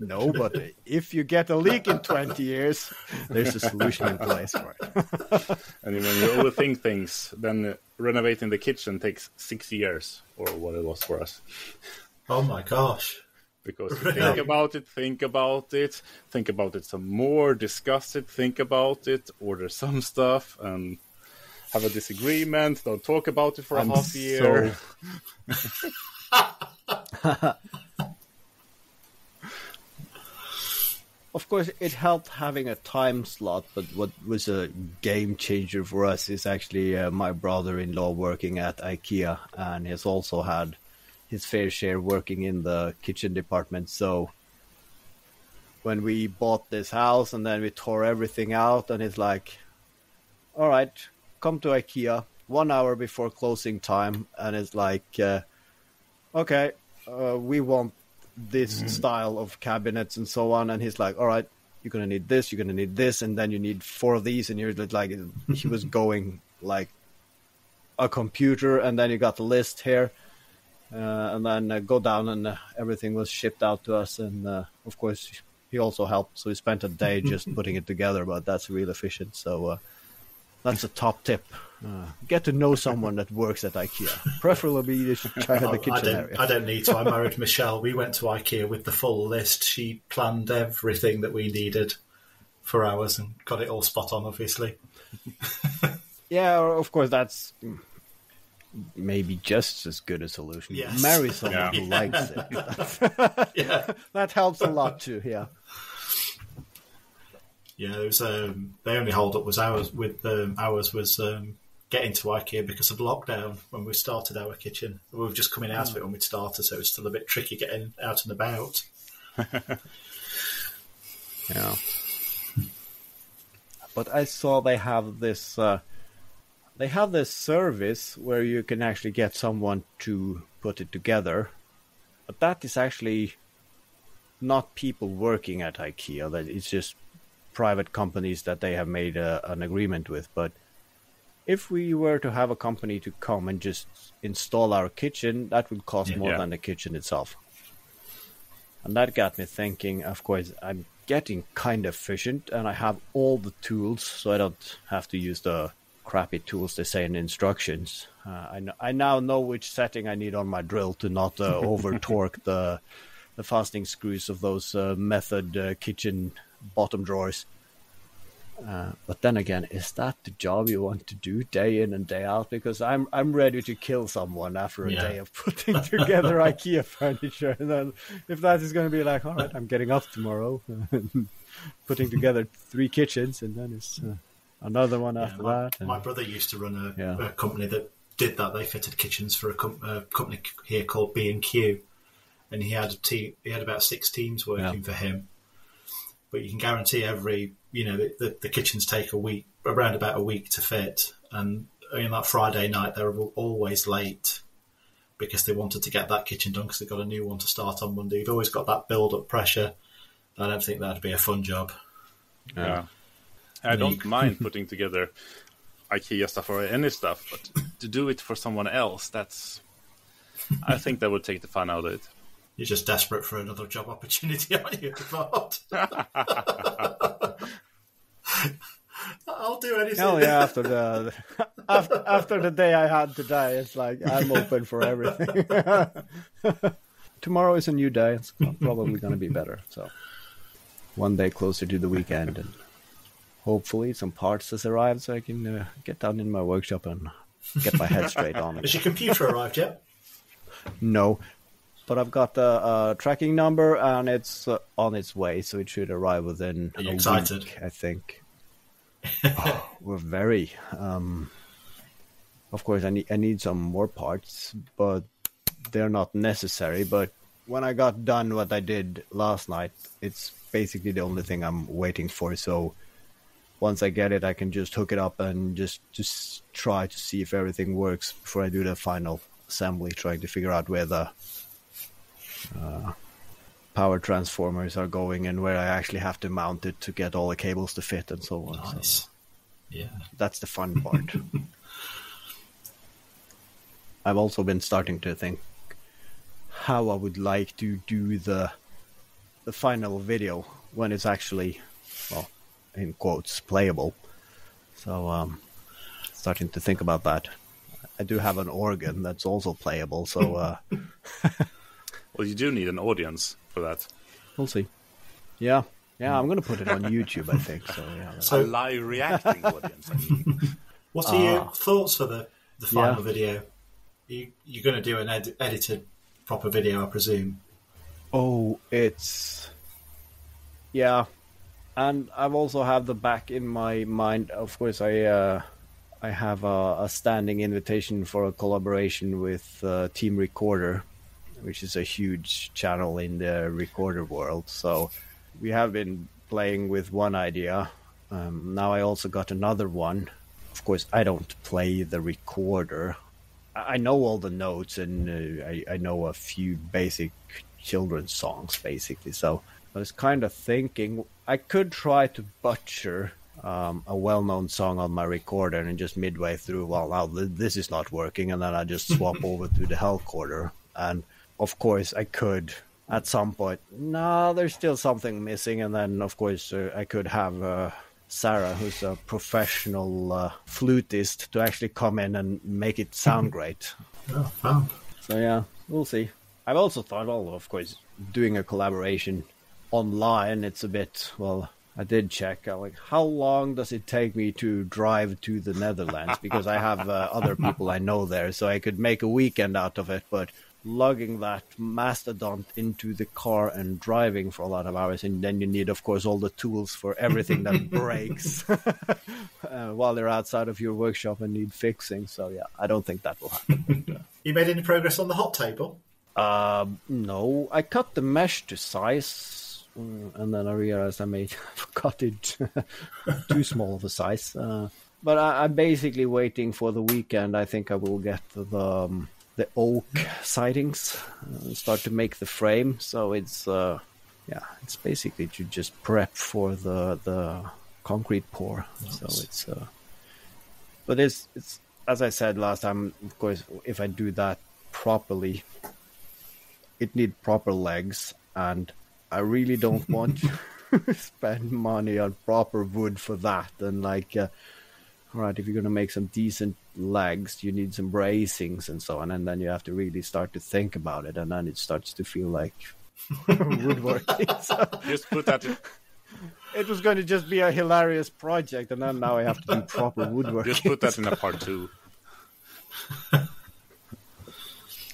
No, but if you get a leak in 20 years, there's a solution in place for it. and when you overthink things, then uh, renovating the kitchen takes six years or what it was for us. Oh my gosh. Because you think about it, think about it, think about it some more, discuss it, think about it, order some stuff, and have a disagreement. Don't talk about it for a I'm half year. Of course, it helped having a time slot, but what was a game changer for us is actually uh, my brother-in-law working at IKEA, and he's also had his fair share working in the kitchen department. So when we bought this house and then we tore everything out, and it's like, all right, come to IKEA one hour before closing time, and it's like, uh, okay, uh, we want this style of cabinets and so on. And he's like, all right, you're gonna need this, you're gonna need this, and then you need four of these, and you're like, he was going like a computer, and then you got the list here, and then uh, go down, and uh, everything was shipped out to us. And uh, of course, he also helped, so we spent a day just putting it together. But that's real efficient. So uh, that's a top tip. Uh, get to know someone that works at IKEA, preferably you should try I, the kitchen I don't. area. I don't need to. I married Michelle. We went to IKEA with the full list. She planned everything that we needed for hours and got it all spot on. Obviously, Yeah, of course, that's maybe just as good a solution. Yes. Marry someone Yeah. who likes it. yeah, that helps a lot too. Yeah. yeah. It was. Um, the only hold up was ours. With um, ours was um, getting to IKEA because of lockdown when we started our kitchen. We were just coming out of it when we started, so it was still a bit tricky getting out and about. Yeah. But I saw they have this. Uh, they have this service where you can actually get someone to put it together, but that is actually not people working at IKEA. That it's just private companies that they have made a, an agreement with. But if we were to have a company to come and just install our kitchen, that would cost more Yeah. than the kitchen itself. And that got me thinking, of course, I'm getting kind of efficient and I have all the tools, so I don't have to use the crappy tools they say in instructions. Uh, I, I now know which setting I need on my drill to not uh, over torque the, the fastening screws of those uh, Metod uh, kitchen bottom drawers. Uh, but then again, is that the job you want to do day in and day out? Because I'm I'm ready to kill someone after a Yeah. day of putting together IKEA furniture, and then if that is going to be like, all right, I'm getting up tomorrow, putting together three kitchens, and then it's uh, another one Yeah, after my, that. and- my brother used to run a, Yeah. a company that did that. They fitted kitchens for a, com- a company here called B and Q, and he had a team. He had about six teams working Yeah. for him. But you can guarantee every, you know, the, the, the kitchens take a week, around about a week to fit, and on that Friday night they're always late because they wanted to get that kitchen done because they got a new one to start on Monday. You've always got that build-up pressure. I don't think that'd be a fun job. Yeah. I don't mind putting together IKEA stuff or any stuff, but to do it for someone else, that's. I think that would take the fun out of it. You're just desperate for another job opportunity, aren't you? Bart? I'll do anything. Hell yeah! After the after, after the day I had today, it's like I'm open for everything. Tomorrow is a new day. It's probably going to be better. So one day closer to the weekend, and hopefully some parts has arrived, so I can uh, get down in my workshop and get my head straight on it. Has your computer arrived yet? No, but I've got the uh, tracking number and it's uh, on its way, so it should arrive within Are you a excited? week, I think. Oh, we're very. Um, of course, I need I need some more parts, but they're not necessary. But when I got done what I did last night, it's basically the only thing I'm waiting for. So once I get it, I can just hook it up and just just try to see if everything works before I do the final assembly, trying to figure out where the uh, power transformers are going and where I actually have to mount it to get all the cables to fit and so on. So Nice. Yeah. that's the fun part. I've also been starting to think how I would like to do the the final video when it's actually well in quotes playable. So um starting to think about that. I do have an organ that's also playable, so uh Well, you do need an audience for that. we'll see. Yeah. Yeah, I'm gonna put it on YouTube I think. So yeah. that's- a live reacting audience. I mean. What are your Ah. thoughts for the, the final Yeah. video? You, you're going to do an ed- edited proper video, I presume. Oh, it's yeah, and I've also have the back in my mind. Of course, I uh, I have a, a standing invitation for a collaboration with uh, Team Recorder, which is a huge channel in the recorder world. So we have been playing with one idea. Um, now I also got another one. Of course, I don't play the recorder. I know all the notes and uh, I, I know a few basic children's songs, basically. So I was kind of thinking I could try to butcher um, a well-known song on my recorder, and just midway through, well, now th- this is not working, and then I just swap over to the Hellcorder, and of course I could at some point. No, there's still something missing, and then of course uh, I could have. Uh, Sarah, who's a professional uh, flutist, to actually come in and make it sound great. Oh, fun. So yeah, we'll see. I've also thought, well, of course, doing a collaboration online, it's a bit well. I did check. uh, Like, how long does it take me to drive to the Netherlands? Because I have uh, other people I know there, so I could make a weekend out of it. But lugging that mastodon into the car and driving for a lot of hours, and then you need, of course, all the tools for everything that breaks uh, while they're outside of your workshop and need fixing. So yeah, I don't think that will happen. You made any progress on the hot table? Um, no, I cut the mesh to size, and then I realized I made cut it too small of a size. Uh, but I, I'm basically waiting for the weekend. I think I will get the um, the oak sidings, uh, start to make the frame. So it's uh, yeah, it's basically to just prep for the the concrete pour. So it's uh, but it's it's as I said last time. Of course, if I do that properly, it need proper legs, and I really don't want to spend money on proper wood for that. And like, uh, all right, if you're gonna make some decent legs, you need some bracings and so on, and then you have to really start to think about it, and then it starts to feel like woodworking. So Just put that. In, it was going to just be a hilarious project, and then now I have to do proper woodworking. just put that in a part two.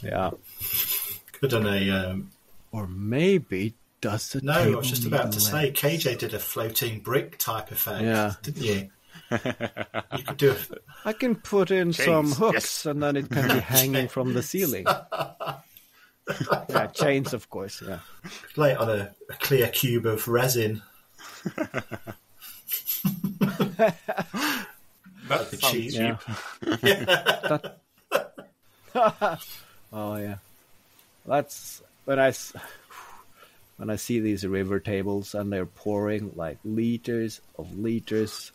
yeah, Could have done a. Um, or maybe does the no, I was just about to say. KJ did a floating brick type effect, Yeah. didn't you? you could do it. I can put in Chains, some hooks yes. and then it can be hanging from the ceiling. yeah, chains, of course. Yeah. lay it on a, a clear cube of resin. That the cheese. cheap. Yeah. That- oh yeah. That's when I s- when I see these river tables and they're pouring like liters of liters,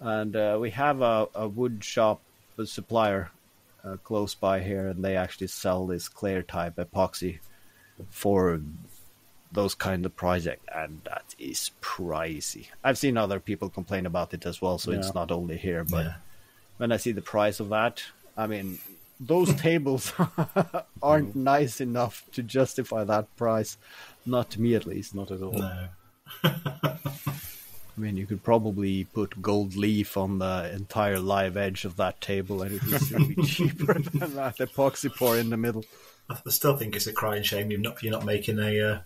and uh, we have a, a wood shop, a supplier uh, close by here, and they actually sell this clear type epoxy for those kind of project, and that is pricey. I've seen other people complain about it as well, so Yeah. it's not only here. But Yeah. when I see the price of that, I mean, those tables aren't nice enough to justify that price. Not to me, at least, not at all. No. I mean, you could probably put gold leaf on the entire live edge of that table, and it would still be cheaper than that epoxy pour in the middle. I still think it's a crying shame you're not you're not making a uh,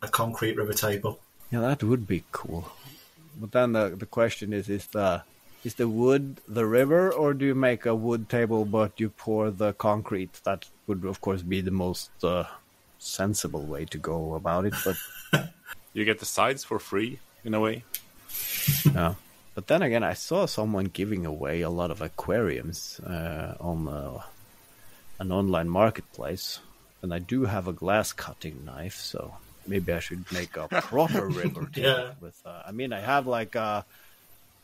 a concrete river table. Yeah, that would be cool. But then the the question is: is the is the wood the river, or do you make a wood table but you pour the concrete? That would, of course, be the most uh, sensible way to go about it. But You get the sides for free in a way. yeah. But then again, I saw someone giving away a lot of aquariums uh, on uh, an online marketplace, and I do have a glass cutting knife, so maybe I should make a proper river. Yeah. With, uh, I mean, I have like a,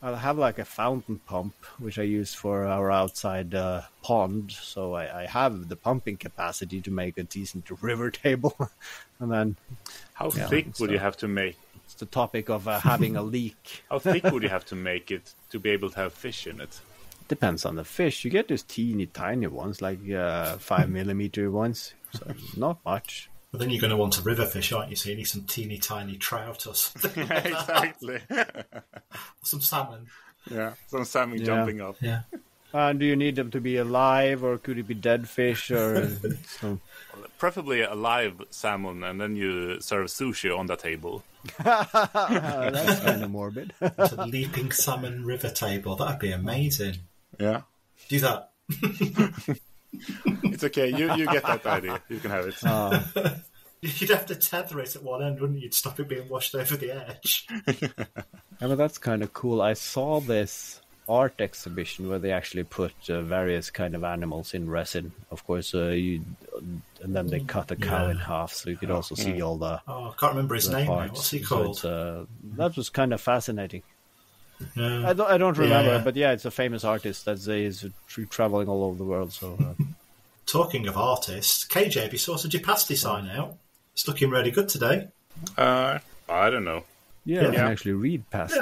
I have like a fountain pump which I use for our outside uh, pond, so I, I have the pumping capacity to make a decent river table, and then How Yeah, thick would you have to make? it's the topic of uh, having a leak. How thick would you have to make it to be able to have fish in it? Depends on the fish. You get those teeny tiny ones, like uh, five millimeter ones. So not much. But then you're going to want a river fish, aren't you? So you need some teeny tiny trout or something, exactly. some salmon. yeah. Some salmon Yeah. jumping up. Yeah. Uh, do you need them to be alive, or could it be dead fish, or some... Preferably a live salmon, and then you serve sushi on the table. Uh, that's kind of morbid. It's a leaping salmon river table. That'd be amazing. Yeah. Do that. It's okay. You you get that idea. You can have it. Uh, You'd have to tether it at one end, wouldn't you? To stop it being washed over the edge. Yeah, but that's kind of cool. I saw this art exhibition where they actually put uh, various kind of animals in resin. Of course, uh, you, and then they cut a cow in half, so you could also see all the, Oh, I can't remember his name now. What's he So called? it's, uh, that was kind of fascinating. Yeah. I don't, I don't remember, Yeah. but yeah, it's a famous artist that is tra- traveling all over the world. So uh, Talking of artists, KJ, have you sorted your pasty sign out? It's looking really good today. Uh, I don't know. yeah, I can actually read pasty.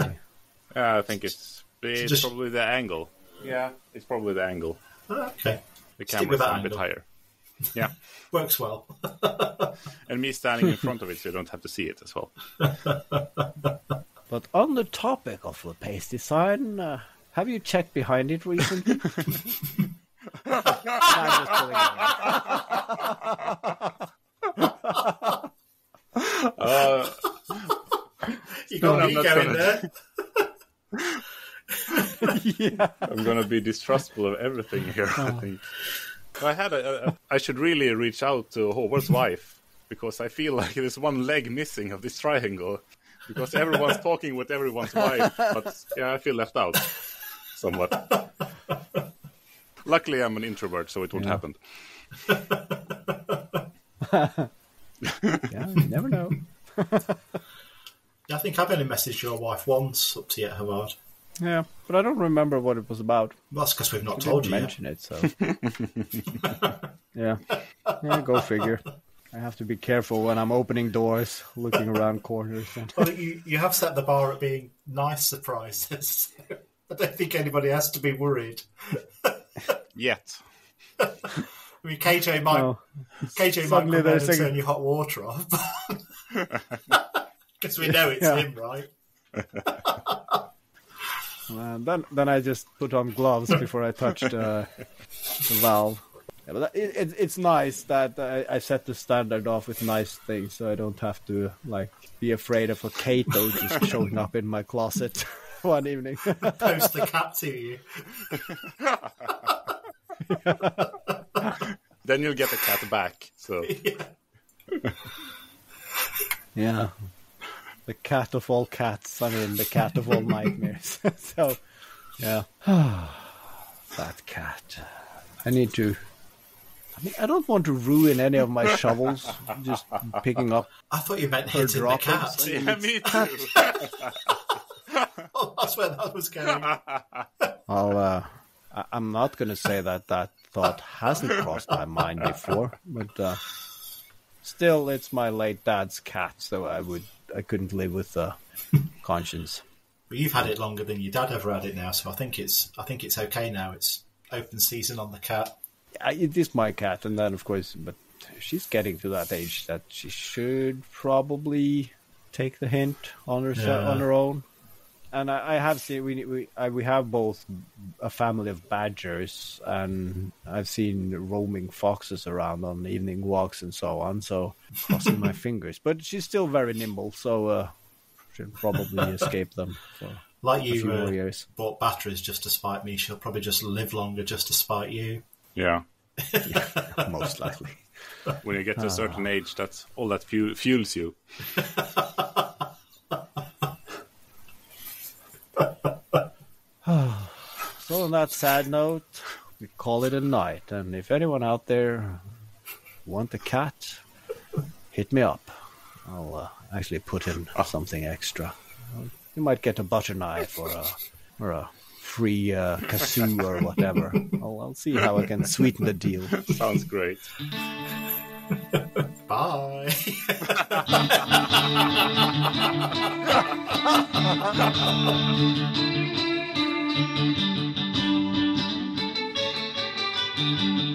Yeah. Uh, I think it's it's just- probably the angle. Yeah, it's probably the angle. Oh, okay. The Stick camera's with that a bit higher. Yeah, Works well. and me standing in front of it, so you don't have to see it as well. But on the topic of the paste design, uh, have you checked behind it recently? No, I'm just pulling it out. Uh, You got No, me going gonna- there. yeah. I'm gonna be distrustful of everything here. I think. I had a, a, I should really reach out to Haavard's wife because I feel like there's one leg missing of this triangle because everyone's talking with everyone's wife, but yeah, I feel left out somewhat. Luckily, I'm an introvert, so it won't Yeah. happen. yeah, you never know. I think I've only messaged your wife once up to yet, Haavard. Yeah, but I don't remember what it was about. Well, that's because we've not You told didn't you mention it, so yeah, yeah. Go figure. I have to be careful when I'm opening doors, looking around corners. And... Well, you, you have set the bar at being nice surprises. I don't think anybody has to be worried. Yet. I mean, KJ might No. KJ might come they're and singing- turn your hot water off. Because we know it's Yeah. him, right? And then, then I just put on gloves before I touched uh, the valve. Yeah, but it, it, it's nice that I, I set the standard off with nice things, so I don't have to like be afraid of a Kato just showing up in my closet one evening. Post the cat to you. Then you'll get the cat back. So yeah, the cat of all cats. I mean, the cat of all nightmares. so, yeah, that cat. I need to. I mean, I don't want to ruin any of my shovels. Just picking up I thought you meant hitting the cat. yeah, me too. Oh, that's where that was going. I'll, uh, I- I'm not going to say that that thought hasn't crossed my mind before, but uh, still, it's my late dad's cat, so I would, I couldn't live with the conscience. But you've had it longer than your dad ever had it now, so I think it's I think it's okay now. It's open season on the cat. It is my cat, and then of course, but she's getting to that age that she should probably take the hint on her Yeah. on her own. And I, I have seen we we I, we have both a family of badgers, and I've seen roaming foxes around on evening walks and so on. So crossing my fingers, but she's still very nimble, so uh, should probably escape them for Like you uh, bought batteries just to spite me. She'll probably just live longer just to spite you. Yeah. Most likely. When you get to a certain age, that's all that fu- fuels you. So on that sad note, we call it a night. And if anyone out there want a cat, hit me up. I'll uh, actually put in something extra. You might get a butter knife or a or a free uh, kazoo or whatever. I'll, I'll see how I can sweeten the deal. Sounds great. Bye.